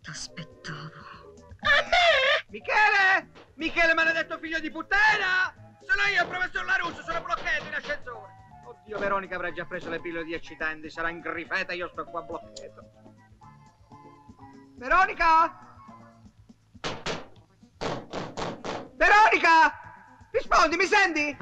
t'aspettavo. A me? Michele! Michele, maledetto figlio di puttana! Sono io, il professor Larusso, sono bloccato in ascensore! Oddio, Veronica avrà già preso le pillole di eccitanti, sarà ingrifeta, io sto qua bloccato. Veronica! Veronica! Rispondi, mi senti?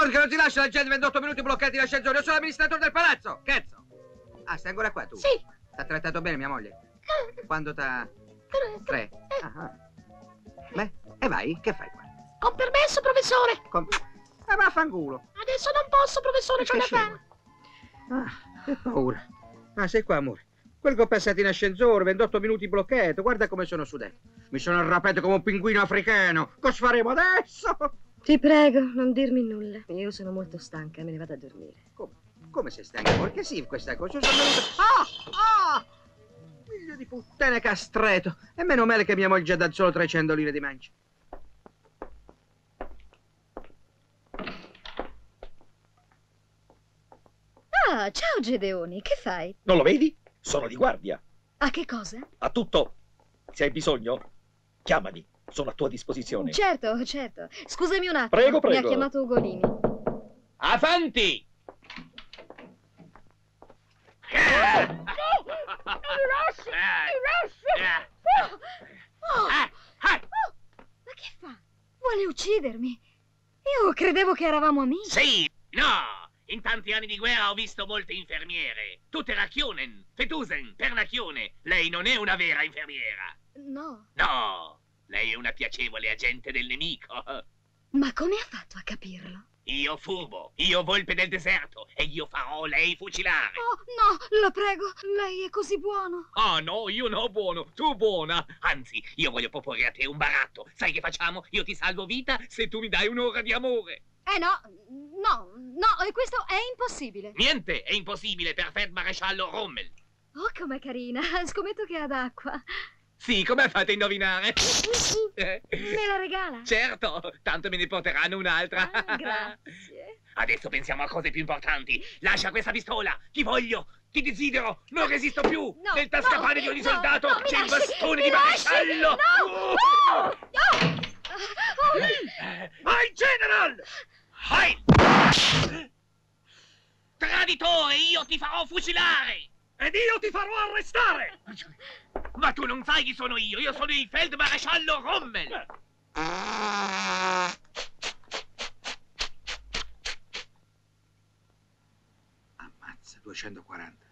accorgi che non ti lascia la gente 28 minuti bloccati in ascensore? Io sono l'amministratore del palazzo! Cazzo! Ah, stai ancora qua tu? Sì. T'ha trattato bene mia moglie? Quando t'ha... Tre? Ah, ah. Beh, e vai, che fai qua? Con permesso, professore. Com... Ah, vaffanculo. Adesso non posso, professore, c'ho Che da. Ah, che paura. Ah, sei qua, amore. Quel che ho passato in ascensore, 28 minuti bloccato, guarda come sono sudato. Mi sono arrappato come un pinguino africano. Cosa faremo adesso? Ti prego, non dirmi nulla. Io sono molto stanca, me ne vado a dormire. Come sei stanca? Perché sì, questa cosa? Io sono venuto... Ah! Ah! Figlio di puttana castreto. E meno male che mia moglie ha dato solo 300 lire di mancia. Ah, ciao Gedeoni, che fai? Non lo vedi? Sono di guardia. A che cosa? A tutto. Se hai bisogno, chiamami. Sono a tua disposizione. Certo, certo. Scusami un attimo. Prego, Mi prego. ha chiamato Ugolini. Avanti! Oh, ma che fa? Vuole uccidermi? Io credevo che eravamo amici. Sì! No! In tanti anni di guerra ho visto molte infermiere. Tutte racchionen, fetusen, pernacchione. Lei non è una vera infermiera. No. No! Lei è una piacevole agente del nemico. Ma come ha fatto a capirlo? Io furbo, io volpe del deserto e io farò lei fucilare. Oh, no, la prego, lei è così buono. Ah no, io no buono, tu buona. Anzi, io voglio proporre a te un baratto. Sai che facciamo? Io ti salvo vita se tu mi dai un'ora di amore. Eh no, no, no, e questo è impossibile. Niente è impossibile per Feldmaresciallo Rommel. Oh, com'è carina. Scommetto che è ad acqua. Sì, come fate a indovinare? Me la regala? certo, tanto me ne porteranno un'altra. Ah, grazie. Adesso pensiamo a cose più importanti. Lascia questa pistola. Ti voglio, ti desidero, non resisto più. No, Nel tascapane no, di ogni no, soldato no, c'è il bastone di maresciallo. no, no, no. Vai, General! Vai! Traditore, io ti farò fucilare! Ed io ti farò arrestare! Ma tu non sai chi sono io, io sono il Feldmaresciallo Rommel! Ammazza, 240.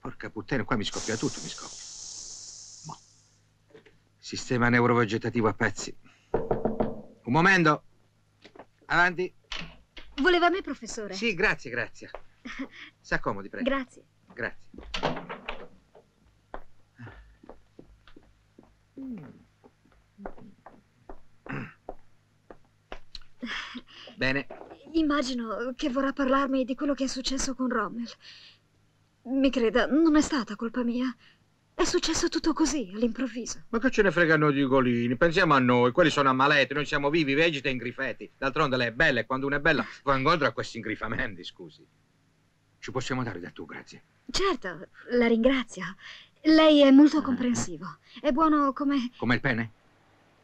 Porca puttana, qua mi scoppia tutto, mi scoppia. Sistema neurovegetativo a pezzi. Un momento. Avanti. Voleva me, professore? Sì, grazie, grazie. Si accomodi, prego. Grazie. Grazie. Bene. Immagino che vorrà parlarmi di quello che è successo con Rommel. Mi creda, non è stata colpa mia. È successo tutto così, all'improvviso. Ma che ce ne fregano di Ugolini? Pensiamo a noi, quelli sono ammalati, noi siamo vivi, vegeti e ingrifeti. D'altronde lei è bella e quando uno è bella va incontro a questi ingrifamenti, scusi. Ci possiamo dare da tu, grazie. Certo, la ringrazio. Lei è molto comprensivo. È buono come, Come il pene?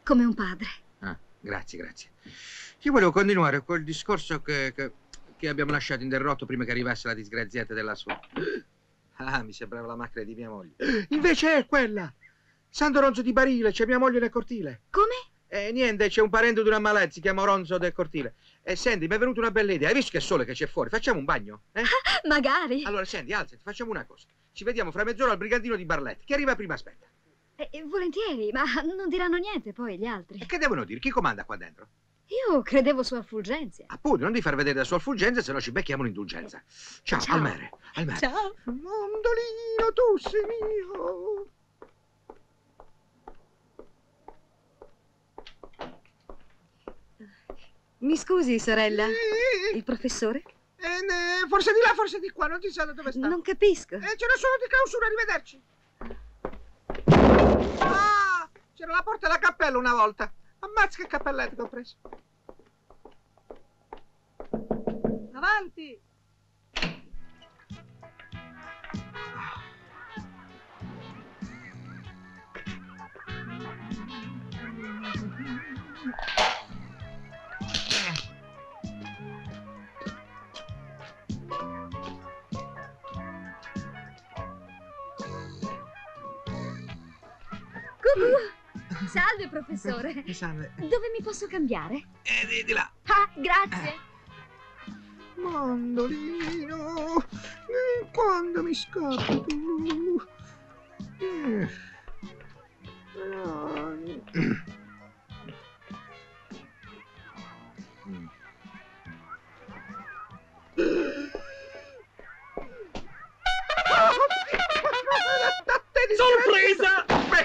come un padre. Ah, grazie, grazie. Io volevo continuare quel discorso che, che- che abbiamo lasciato interrotto prima che arrivasse la disgraziata della sua. Ah, mi sembrava la macchina di mia moglie. Invece è quella! Santo Ronzo di Barile, c'è mia moglie nel cortile. Come? Eh, niente, c'è un parente di una malata, si chiama Ronzo del cortile. E senti, mi è venuta una bella idea. Hai visto che sole che c'è fuori? Facciamo un bagno? Eh? Magari. Allora, senti, alzati, facciamo una cosa. Ci vediamo fra mezz'ora al brigantino di Barletti. Chi arriva prima aspetta. Eh, eh, volentieri, ma non diranno niente poi gli altri. E che devono dire? Chi comanda qua dentro? Io credevo su Fulgenzia. Appunto, non devi far vedere la sua fulgenza, se no ci becchiamo un'indulgenza. Ciao, Ciao. Almere. Almere. Ciao. Mondolino, tu sei mio. Mi scusi, sorella. Il professore? Eh, ne- forse di là, forse di qua, non ti sa da dove sta. Non capisco. Eh, c'era solo di clausura, arrivederci. Ah, c'era la porta della cappella una volta. Ammazza che cappelletto che ho preso. Avanti! Cucù. Salve, professore. Salve. Dove mi posso cambiare? Eh, di, di là. Ah, grazie. Mandolino, eh, quando mi scappi tu? Eh,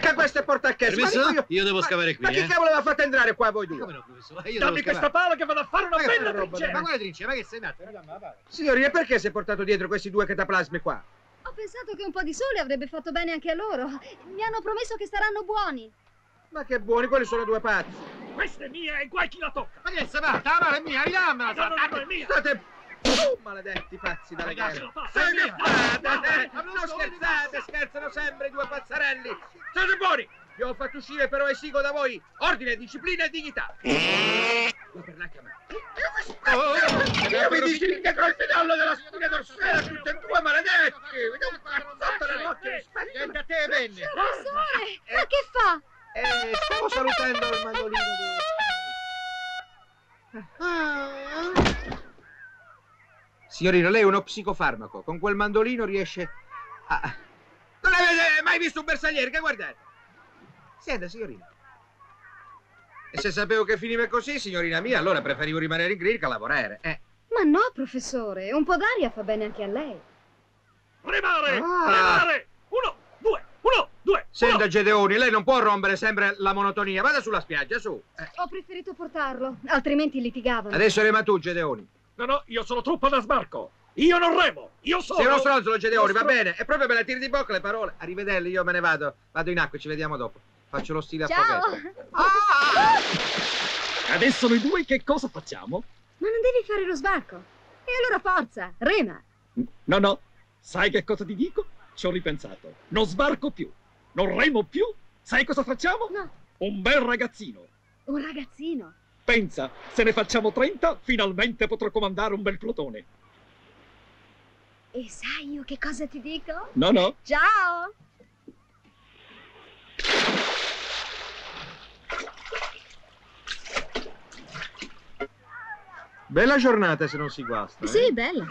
Becca questo e porta a casa. Permesso? Dico Io devo scavare qui, Ma chi eh? cavolo l'ha fatto entrare qua voi due? Come no, professore? Io Dammi devo questa pala che vado a fare una Ma bella roba, trincea. Ma quale trincea? Ma che sei matto? Signorina, perché si è portato dietro questi due cataplasmi qua? Ho pensato che un po' di sole avrebbe fatto bene anche a loro. Mi hanno promesso che saranno buoni. Ma che buoni, quelli sono due pazzi. Questa è mia e guai chi la tocca. Ma che sei matta? La mano è mia, ridammela! No, no, no, no, è mia. State... Oh, maledetti pazzi dalla Ragazzi, che no, fate? no, eh? no, no, Non scherzate, scherzano sempre i due pazzarelli. State buoni! Vi ho fatto uscire però esigo da voi ordine, disciplina e dignità. La pernacchia a me. Io mi dici che col finallo della spina dorsale, tutte e due maledetti! Vedi un cazzotto le notte! Niente a te, venne. Professore, ma che fa? Eh, stavo salutando il mandolino di... Signorina, lei è uno psicofarmaco. Con quel mandolino riesce a... Non avete mai visto un bersagliere? Che guardate? Senta, signorina. E se sapevo che finiva così, signorina mia, allora preferivo rimanere in clinica a lavorare. Eh. Ma no, professore, un po' d'aria fa bene anche a lei. Remare! Ah. Remare! Uno, due, uno, due. Senta, Gedeoni, lei non può rompere sempre la monotonia. Vada sulla spiaggia, su. Eh. Ho preferito portarlo, altrimenti litigavano. Adesso rema tu, Gedeoni. No, no, io sono truppa da sbarco. Io non remo. Io sono... Sei uno stronzo, Gedeoni, va Uno stro- bene. E proprio me la tiri di bocca le parole. Arrivederci, io me ne vado. Vado in acqua, ci vediamo dopo. Faccio lo stile a Ciao! Foghetto. Adesso noi due che cosa facciamo? Ma non devi fare lo sbarco. E allora forza, rema. No, no. Sai che cosa ti dico? Ci ho ripensato. Non sbarco più. Non remo più. Sai cosa facciamo? No, Un bel ragazzino. un ragazzino. Pensa, se ne facciamo 30, finalmente potrò comandare un bel plotone. E sai io che cosa ti dico? No, no. Ciao! Bella giornata se non si guasta. eh. Sì, bella.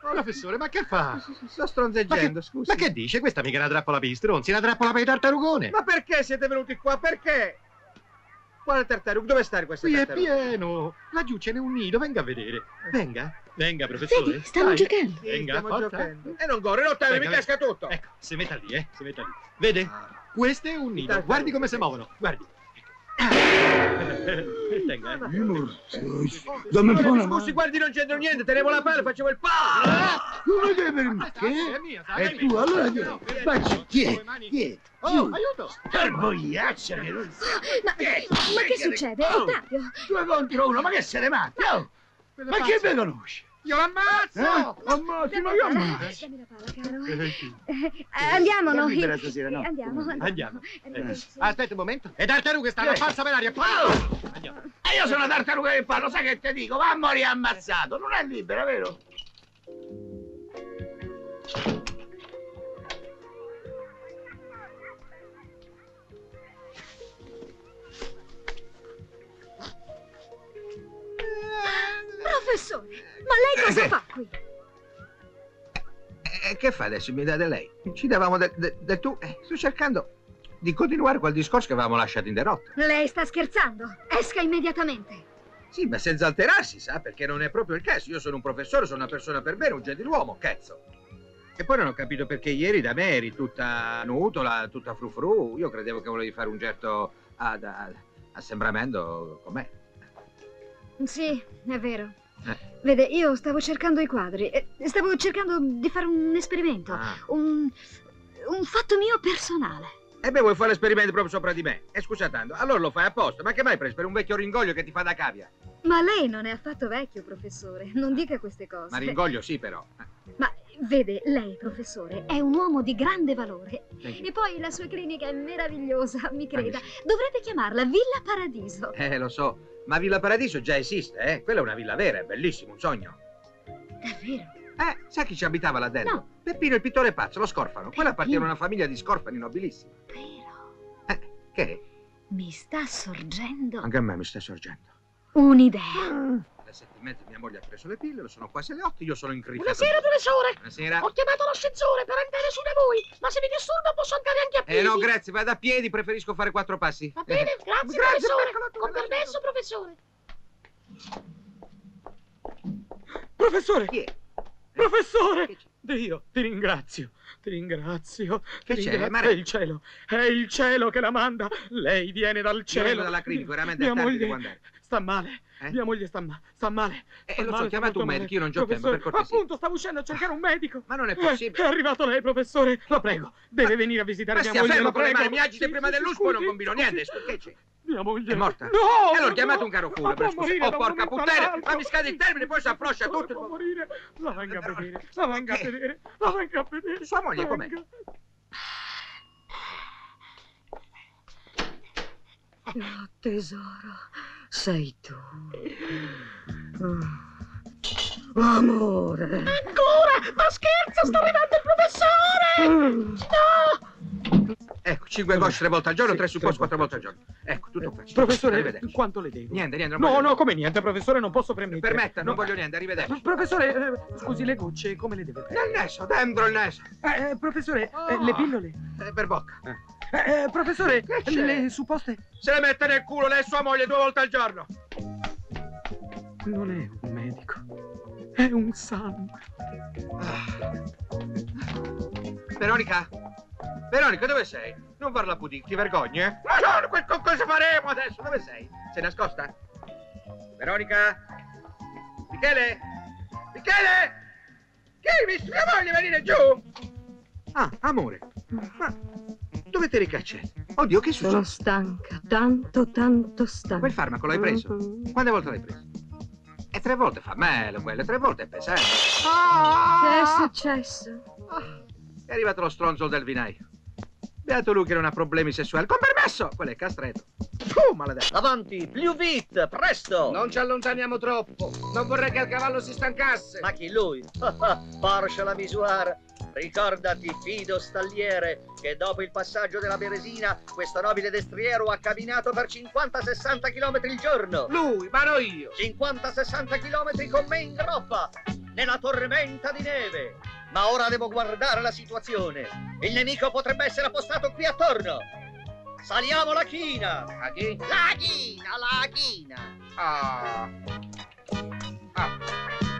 Professore, ma che fa? Sto stronzeggiando, scusi. Ma che dice? Questa mica è una trappola per gli stronzi, è una trappola per i tartarugone. Ma perché siete venuti qua? Perché? Quale tartarugo? Dove sta questo Qui è pieno. Laggiù ce n'è un nido, venga a vedere. Venga, venga, professore. Vedi, stanno Dai. giocando. Sì, Venga, stiamo forza. giocando. E non corre, te, mi casca tutto. Ecco, si metta lì, eh, si metta lì. Vede? Questo è un nido. Guardi come si muovono, guardi. Tenga, eh. Dammi Scusi, guardi, non c'entro niente, tenevo la palla, facevo il pa! Come deve È permettere? mia, sai, E è tu, allora che... No, vieni. Facci, chi è? Con le mani- Chi è? Oh, aiuto! Pervogliaccia che non... Ma, ma che succede? Oh. Ottavio! Due contro uno, ma che se ne matti? Oh, ma chi vi conosce? Io l'ammazzo! Eh? Ammazzi, ma io ammazzo. Dammi la palla, caro. Eh, andiamo Dammi noi. per stasera, no? Eh, Andiamo, andiamo. Andiamo. Arrivederci. Aspetta un momento. E tartarughe stanno a Chi è? farsa per aria. Oh! Andiamo. E io sono tartaruga del palo, sai che ti dico? Va a morire ammazzato, non è libera, vero? Professore, ma lei cosa fa qui? E che fa adesso? Mi date lei? Ci davamo del, del- del tu? Eh, sto cercando di continuare quel discorso che avevamo lasciato in derotto. Lei sta scherzando? Esca immediatamente. Sì, ma senza alterarsi, sa, perché non è proprio il caso. Io sono un professore, sono una persona per bene, un gentiluomo, cazzo. E poi non ho capito perché ieri da me eri tutta nutola, tutta frufru. Io credevo che volevi fare un certo ad, ad- assembramento con me. Sì, è vero. Eh. Vede, io stavo cercando i quadri. e Stavo cercando di fare un esperimento. Ah. Un, un fatto mio personale. E beh, vuoi fare l'esperimento proprio sopra di me? E scusa tanto, allora lo fai apposta. Ma che mai preso per un vecchio ringoglio che ti fa da cavia? Ma lei non è affatto vecchio, professore. Non dica queste cose. Ma ringoglio sì, però. Eh, Ma vede, lei, professore, è un uomo di grande valore. sì. E poi la sua clinica è meravigliosa, mi creda. sì. Dovrebbe chiamarla Villa Paradiso. Eh, lo so. Ma Villa Paradiso già esiste, eh? Quella è una villa vera, è bellissimo, un sogno. Davvero? Eh, sai chi ci abitava là dentro? No. Peppino il pittore pazzo, lo Scorfano. Quella appartiene a Peppino. una famiglia di Scorfani nobilissimi. Vero. Eh, che? Mi sta sorgendo Anche a me mi sta sorgendo. un'idea. Adesso sette e mezza mia moglie ha preso le pillole, sono quasi le otto, io sono incriccato. Buonasera, professore. Buonasera. Ho chiamato l'ascensore per andare su da voi, ma se vi disturba posso andare anche a piedi. Eh no, grazie, vado a piedi, preferisco fare quattro passi. Va bene, Eh, grazie, Grazie, professore. Con permesso, professore. Professore! Chi è? Professore! Dio, ti ringrazio, ti ringrazio. Che ti c'è, ringrazio. Mare? È il cielo, è il cielo che la manda. Lei viene dal Io cielo. vengo dalla clinica, veramente Mia è tardi, moglie devo andare. Sta male. Eh? Mia moglie sta, ma- sta male. Eh, sta lo so, ho sta un medico, io non c'ho tempo, per cortesia. Appunto, stavo uscendo a cercare un medico. Ma non è Eh, possibile. È arrivato lei, professore. Lo prego, deve venire a visitare Ma mia moglie. fermo lo con le prego. mani, mi agite Sì, prima sì, del sì, luspo, non combino scusi. niente. Che c'è? Mia moglie. È morta? No! E allora no, chiamate un caro ma può scusi. morire Oh, porca puttana, ma mi scade il termine, poi si affloscia Può tutto. morire. La venga a vedere, la venga a Che? vedere, la venga a vedere. Sua moglie com'è? Oh, tesoro, sei tu. Oh. Amore. Ancora? Ma scherza, sta arrivando il professore! No! Ecco, cinque gocce tre volte al giorno, Sì, tre tre supposti quattro volte volte al giorno. Ecco, tutto qua. Professore, Arrivederci. quanto le devo? Niente, niente, No, voglio no, come niente, professore, non posso permettere. Permetta, non No. voglio niente, arrivederci. Professore, eh, scusi, le gocce come le deve prendere? Nel neso, dentro il neso. Eh, eh, professore, eh, le pillole? Eh, per bocca. Eh, eh, professore, c'è? le supposte? Se le mette nel culo lei e sua moglie due volte al giorno. Non è un medico, è un santo. Veronica? Veronica, dove sei? Non farla pudic, ti vergogni, eh? Ma no, que- co- cosa faremo adesso? Dove sei? Sei nascosta? Veronica? Michele? Michele? Che hai visto mia moglie venire giù? Ah, amore. Ma dove te ricacci? Oddio, che Sono succede? stanca, tanto, tanto stanca. Quel farmaco l'hai preso? Mhm. Quante volte l'hai preso? E tre volte fa male quello, tre volte è pesante. Che è successo? È arrivato lo stronzo del vinaio. Beato lui che non ha problemi sessuali. Con permesso! Quello è castretto. Puh, maledetto. Avanti, più vite, presto! Non ci allontaniamo troppo. Non vorrei che il cavallo si stancasse. Ma chi lui? Porcia la misura. Ricordati, fido stalliere, che dopo il passaggio della Beresina, questo nobile destriero ha camminato per 50-60 km il giorno. Lui, ma no io. 50-60 km con me in groppa, nella tormenta di neve. Ma ora devo guardare la situazione. Il nemico potrebbe essere appostato qui attorno. Saliamo la china. A chi? La china, la china. Ah. Ah.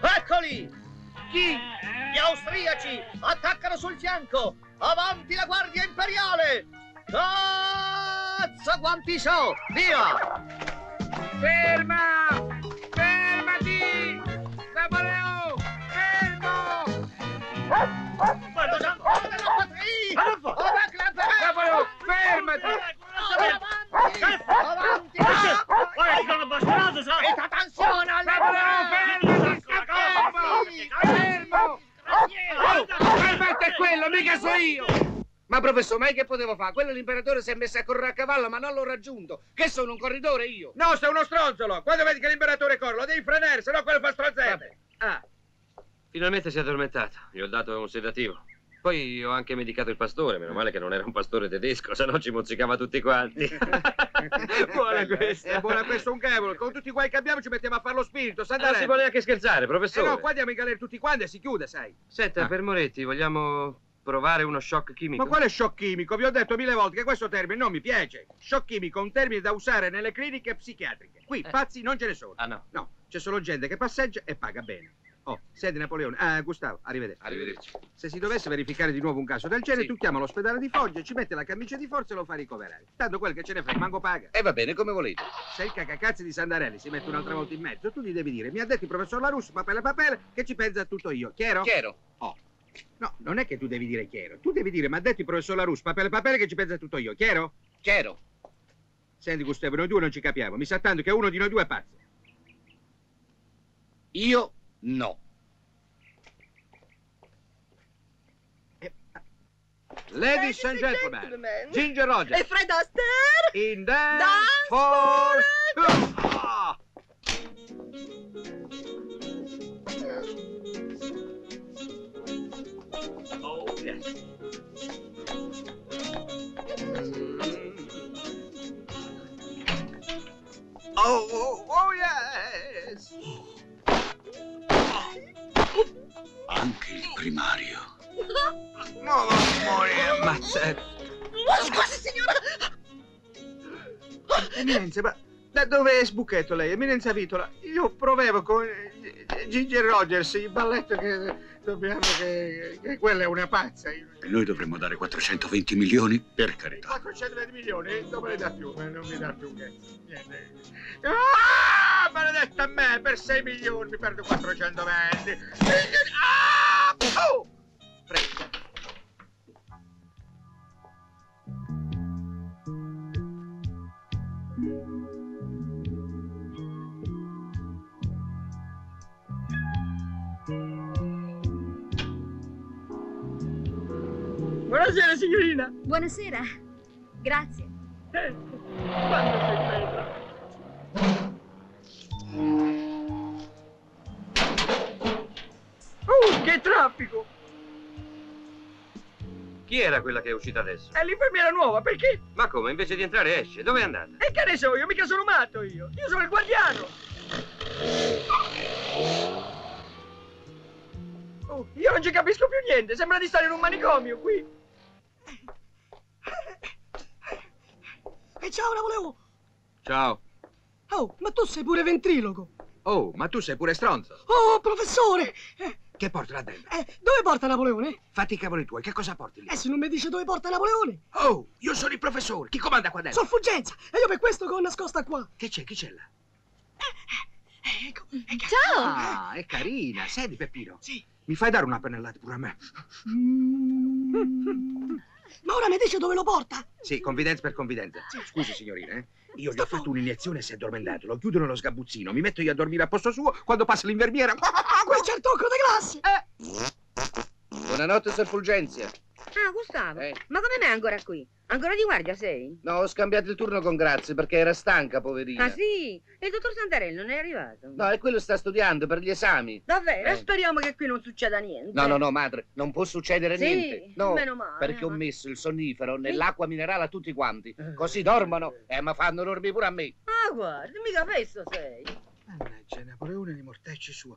Eccoli! Chi? Gli austriaci attaccano sul fianco! Avanti la guardia imperiale! Cazzo quanti so! Via! Ferma! Fermati! Napoleone! Fermo! Guarda, ancora della patria! Napoleone, fermati! Avanti! Avanti! Bastardo, sa! Presta attenzione alle Napoleone, fermati! Sta fermo! Fermo! Fermate è quello, mica so io! Ma professor, ma che potevo fare? Quello l'imperatore si è messo a correre a cavallo, ma non l'ho raggiunto. Che sono un corridore io? No, sei uno stronzolo! Quando vedi che l'imperatore corre, lo devi frenare, sennò quello fa stronzate. Ah, Finalmente si è addormentato. Gli ho dato un sedativo. Poi ho anche medicato il pastore, meno male che non era un pastore tedesco, se no ci mozzicava tutti quanti. Buona questa. è buona questo un cavolo. Con tutti i guai che abbiamo ci mettiamo a fare lo spirito, Non Sandarelli. si può neanche scherzare, Eh professore. no, qua andiamo in galera tutti quanti e si chiude, sai. Senta, Ah. per Moretti, vogliamo provare uno shock chimico? Ma quale shock chimico? Vi ho detto mille volte che questo termine non mi piace. Shock chimico è un termine da usare nelle cliniche psichiatriche. Qui pazzi non ce ne sono. Ah no. No, c'è solo gente che passeggia e paga bene. Oh, senti Napoleone. Ah, Gustavo, arrivederci. Arrivederci. Se si dovesse verificare di nuovo un caso del genere, Sì. tu chiama l'ospedale di Foggia, ci mette la camicia di forza e lo fa ricoverare. Tanto quel che ce ne frega, manco paga. E va bene, come volete. Se il cacacazzi di Sandarelli si mette un'altra volta in mezzo, tu gli devi dire, mi ha detto il professor Larusso, papele papele, che ci pensa tutto io. Chiaro? Chiaro. Oh. No, non è che tu devi dire chiaro. Tu devi dire, mi ha detto il professor Larusso, papele papele, che ci pensa tutto io. Chiaro? Chiaro. Senti Gustavo, noi due non ci capiamo. Mi sa tanto che uno di noi due è pazzo. Io no. Ladies and gentlemen, Ginger Rogers. E Fred Astaire? In dance, Dance for... Ah! Oh, Oh, oh, oh yes! Primario. No, morire, ammazzate. Scusi, signora! Eminenza, ma da dove è sbuchetto lei? Eminenza Vitola, io provevo con Gigi Rogers, il balletto che dobbiamo che, che quella è una pazza. E noi dovremmo dare 420 milioni? Per carità. 420 milioni, non me ne dà più, eh, non mi dà più che niente. Ah, maledetta a me, per 6 milioni mi perdo 420. Ah! Oh! Prego. Buonasera, signorina. Buonasera. Grazie. Eh, quando sei bella. Uh, che traffico! Chi era quella che è uscita adesso? È l'infermiera nuova, perché? Ma come? Invece di entrare esce. Dove è andata? E che ne so io, mica sono matto io. Io sono il guardiano. Oh, io non ci capisco più niente, sembra di stare in un manicomio qui. E ciao, Napoleone! Ciao. Oh, ma tu sei pure ventriloco! Oh, ma tu sei pure stronzo. Oh, professore! Eh, Che porti là dentro? eh, dove porta Napoleone? Fatti i cavoli tuoi, che cosa porti lì? Eh, se non mi dice dove porta Napoleone! Oh, io sono il professore. Chi comanda qua dentro? Sorfuggenza! E io per questo che ho nascosta qua! Che c'è? Chi c'è là? Ecco, ecco. Ciao! Ah, è carina. Senti, Peppino. Sì. Mi fai dare una pennellata pure a me? Mm. Ma ora mi dice dove lo porta? Sì, confidenza per confidenza. Scusi, signorina, eh. Io gli ho fatto un'iniezione e si è addormentato. Lo chiudo nello sgabuzzino, mi metto io a dormire a posto suo. Quando passa l'infermiera. Qui c'è il tocco di classe! Buonanotte, Sir Fulgenzia. Gustavo, Eh. ma come mai ancora qui? Ancora di guardia sei? No, ho scambiato il turno con Grazie perché era stanca, poverina. Ah sì? E il dottor Santarelli non è arrivato? No, e quello sta studiando per gli esami. Davvero? Eh. Speriamo che qui non succeda niente. No, no, no, madre, non può succedere Sì, niente. No, meno male, perché ho ma- messo il sonnifero nell'acqua minerale a tutti quanti. Eh. Così dormono e mi fanno dormire pure a me. Ah, guarda, mica festo sei. Mannaggia, Napoleone di mortecci suo.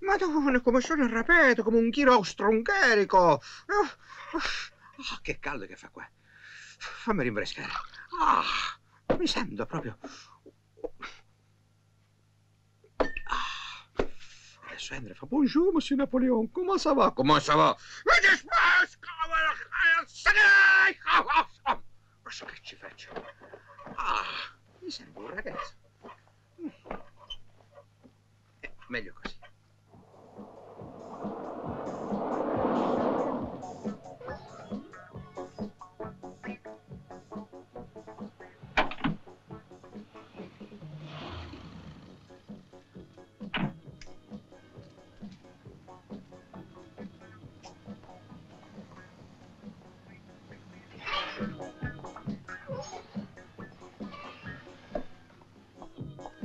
Madonna, come sono arrapeto, come un chilo austro-ungarico. Ah, ah, che caldo che fa qua. Fammi rinfrescare. Ah, mi sento proprio... Ah. Adesso Andre fa Bonjour, monsieur Napoleon, come ça va? Come ça va? Cosa che ci faccio? Ah, mi sento un ragazzo. Eh, meglio così.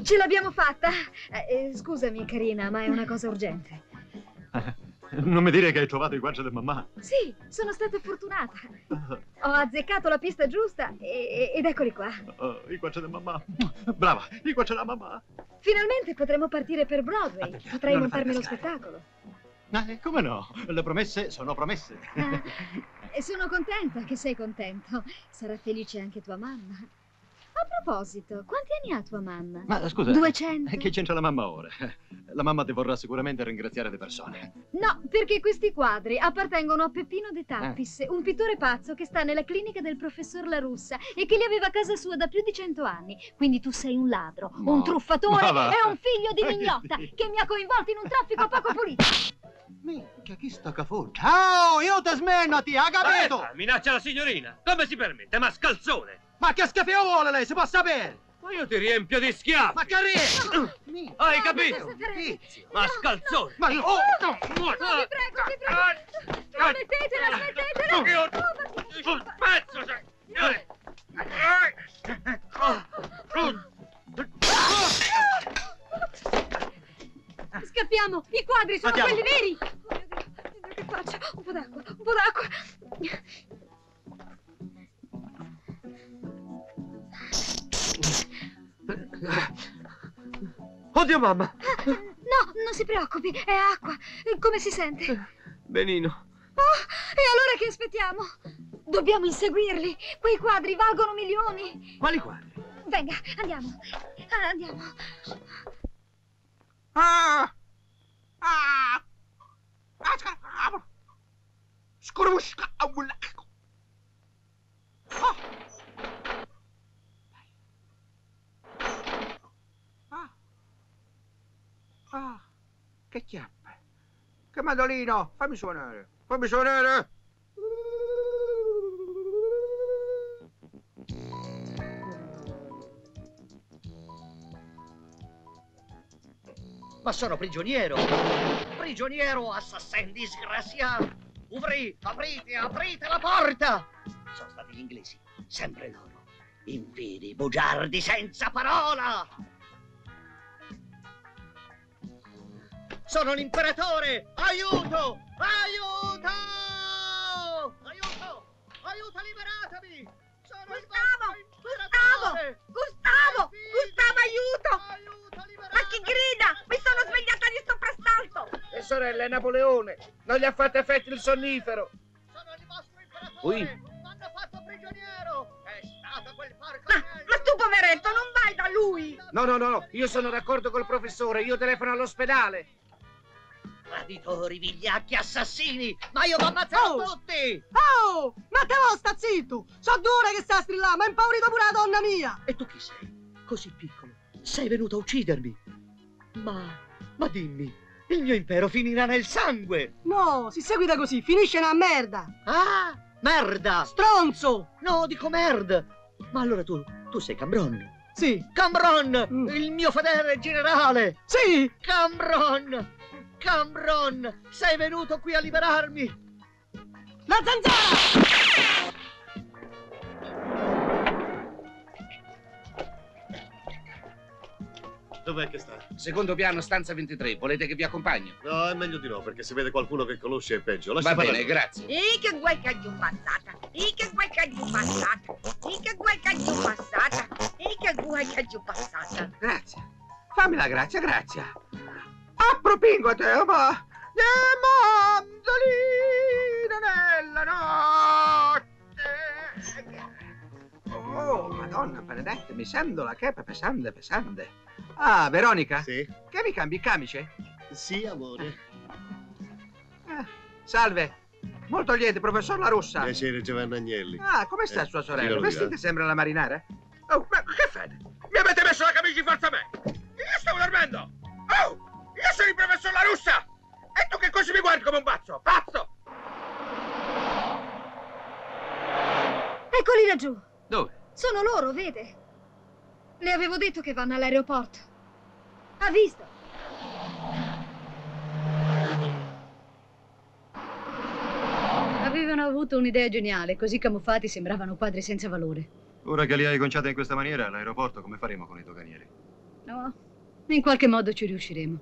Ce l'abbiamo fatta. Eh, eh, scusami, carina, ma è una cosa urgente. Non mi dire che hai trovato i guanci di mamma. Sì, sono stata fortunata. Ho azzeccato la pista giusta e- ed eccoli qua. Oh, I guanci di mamma. Brava, i guanci della mamma. Finalmente potremo partire per Broadway. Potrai non montarmi lo spettacolo. Eh, come no? Le promesse sono promesse. E sono contenta che sei contento. Sarà felice anche tua mamma. A proposito, quanti anni ha tua mamma? Ma scusa, 200? che c'entra la mamma ora? La mamma ti vorrà sicuramente ringraziare le persone. No, perché questi quadri appartengono a Peppino De Tappis, un pittore pazzo che sta nella clinica del professor La Russa e che li aveva a casa sua da più di cento anni. Quindi tu sei un ladro, Ma- un truffatore e un figlio di mignotta che mi ha coinvolto in un traffico poco pulito. Minchia, chi sta caffè? Ciao, io ti smenati, ha capito? Aspetta, minaccia la signorina. Come si permette? Ma scalzone! Ma che schiaffio vuole lei, si può sapere? Ma io ti riempio di schiaffi! Ma che ri- Hai capito? Ma scalzone! Ma no, oh, no, No, vi prego, vi prego. Smettetela, smettetela. Io- Oh, ma che- Un pezzo sei! Signore! Scappiamo! I quadri sono Andiamo. quelli veri! Oh, mio Dio, che faccio? Un po' d'acqua, un po' d'acqua! Oddio, mamma! No, non si preoccupi, è acqua. Come si sente? Benino. Oh, e allora che aspettiamo? Dobbiamo inseguirli. Quei quadri valgono milioni. Quali quadri? Venga, andiamo. Ah, Andiamo. Ah! Ah! Awulak. Ah! Ah! Che chiappe! Che mandolino! Fammi suonare! Fammi suonare! Ma sono prigioniero! Prigioniero, assassino disgraziato! Upri, aprite, aprite la porta! Sono stati gli inglesi, sempre loro. Infidi, bugiardi senza parola! Sono l'imperatore! Aiuto! Aiuto! Aiuto! Aiuto, liberatemi! Sono Gustavo! Gustavo! Gustavo! Gustavo, aiuto! Ma chi grida? Mi sono svegliata di soprassalto! Le sorelle Napoleone, non gli ha fatto effetto il sonnifero. Ui, M'hanno fatto prigioniero! È stato quel porco Ma, ma tu, poveretto, non vai da lui! no, no, no, no, io sono d'accordo col professore, io telefono all'ospedale. Traditori, vigliacchi, assassini! Ma io vi ammazzerò Oh! tutti! Oh! Ma te lo sta zitto! So dura che sta a strillare, ma è impaurito pure la donna mia! E tu chi sei? Così piccolo. Sei venuto a uccidermi. Ma... ma dimmi, il mio impero finirà nel sangue! No, si seguita così, finisce una merda! Ah! Merda! Stronzo! No, dico merda! Ma allora tu, tu sei Cambron? Sì. Cambron! Il mio fedele generale! Sì! Cambron! Cambron! Sei venuto qui a liberarmi! La zanzara! Dov'è che sta? Secondo piano, stanza 23, volete che vi accompagni? No, è meglio di no, perché se vede qualcuno che conosce è peggio. Lascia Va bene, grazie. E che guai che giù passata! E che guai che giù passata! E che guai che giù passata! E che guai che giù passata! Grazie. Fammi la grazia, grazie. Appropingo a te, ma... Le mandoline nella notte. Oh, madonna benedetta, mi sento la chepa pesante, pesante. Ah, Veronica? Sì? Che mi cambi camice? Sì, amore. Eh, salve. Molto liete, professor La Russa. Piacere, Giovanna Agnelli. Ah, come sta Eh, sua sorella? Vestita sembra la marinara? Oh, ma che fate? Mi avete messo la camicia in forza a me! Io stavo dormendo! Oh! Io sono il professor La Russa! E tu che così mi guardi come un pazzo? Pazzo! Eccoli laggiù. Dove? Sono loro, vede? Le avevo detto che vanno all'aeroporto. Ha visto? Avevano avuto un'idea geniale, così camuffati sembravano quadri senza valore. Ora che li hai conciati in questa maniera, all'aeroporto come faremo con i doganieri? No, in qualche modo ci riusciremo.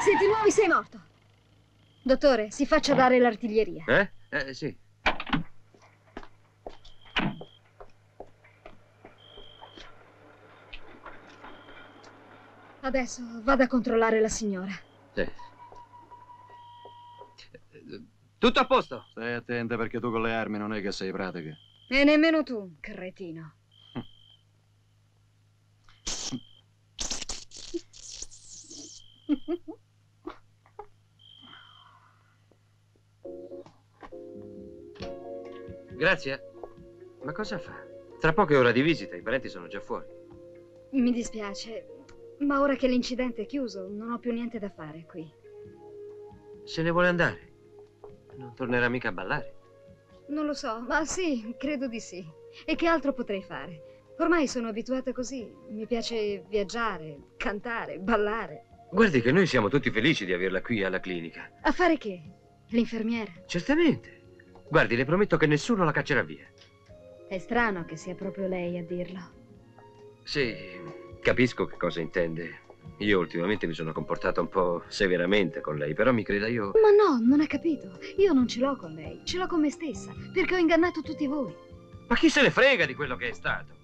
Senti, nuovi sei morto. Dottore, si faccia dare l'artiglieria. Eh? Eh, sì. Adesso vado a controllare la signora. Sì. Tutto a posto? Stai attenta perché tu con le armi non è che sei pratica. E nemmeno tu, cretino. Grazie. Ma cosa fa? Tra poco è ora di visita, i parenti sono già fuori. Mi dispiace, ma ora che l'incidente è chiuso, non ho più niente da fare qui. Se ne vuole andare. Non tornerà mica a ballare. Non lo so, ma sì, credo di sì. E che altro potrei fare? Ormai sono abituata così. Mi piace viaggiare, cantare, ballare. Guardi che noi siamo tutti felici di averla qui alla clinica. A fare che? L'infermiera? Certamente. Guardi, le prometto che nessuno la caccerà via. È strano che sia proprio lei a dirlo. Sì, capisco che cosa intende. Io ultimamente mi sono comportato un po' severamente con lei, però mi creda io... Ma no, non ha capito. Io non ce l'ho con lei, ce l'ho con me stessa, perché ho ingannato tutti voi. Ma chi se ne frega di quello che è stato?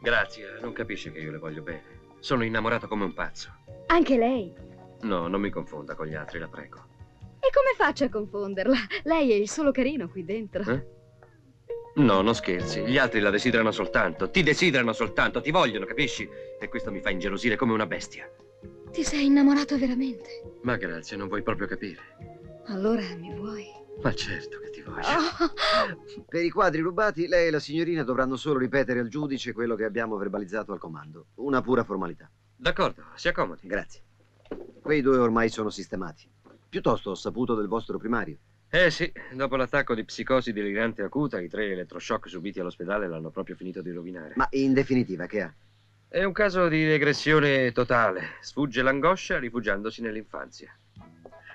Grazie, non capisce che io le voglio bene. Sono innamorato come un pazzo. Anche lei. No, non mi confonda con gli altri, la prego. E come faccio a confonderla? Lei è il solo carino qui dentro. Eh? No, non scherzi. Gli altri la desiderano soltanto. Ti desiderano soltanto, ti vogliono, capisci? E questo mi fa ingelosire come una bestia. Ti sei innamorato veramente? Ma grazie, non vuoi proprio capire. Allora mi vuoi? Ma certo che ti voglio. Per i quadri rubati, lei e la signorina dovranno solo ripetere al giudice quello che abbiamo verbalizzato al comando. Una pura formalità. D'accordo, si accomodi. Grazie. Quei due ormai sono sistemati. Piuttosto ho saputo del vostro primario. Eh sì, dopo l'attacco di psicosi delirante acuta, i tre elettroshock subiti all'ospedale l'hanno proprio finito di rovinare. Ma in definitiva, che ha? È un caso di regressione totale. Sfugge l'angoscia rifugiandosi nell'infanzia.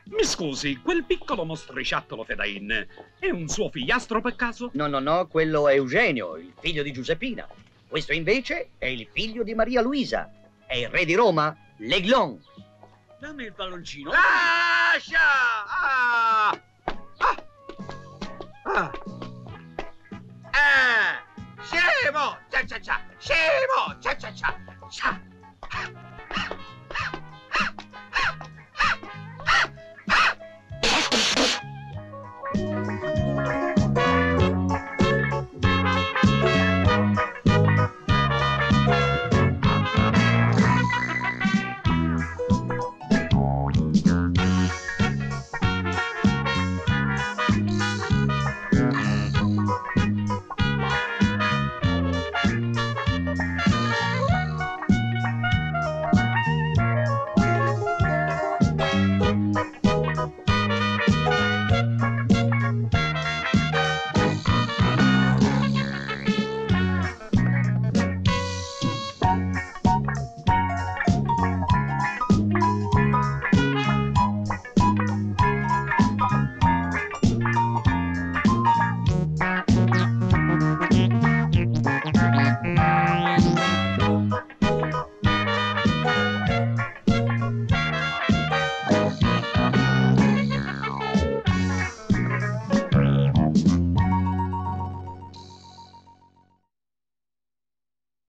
Mi scusi, quel piccolo mostriciattolo Fedain è un suo figliastro per caso? No, no, no, quello è Eugenio, il figlio di Giuseppina. Questo invece è il figlio di Maria Luisa. È il re di Roma, l'Aiglon. Dammi il palloncino. Lascia! Ah! Ah! Ah! Eh! Scemo! Cia cia cia! Scemo! Cia cia cia! Cia!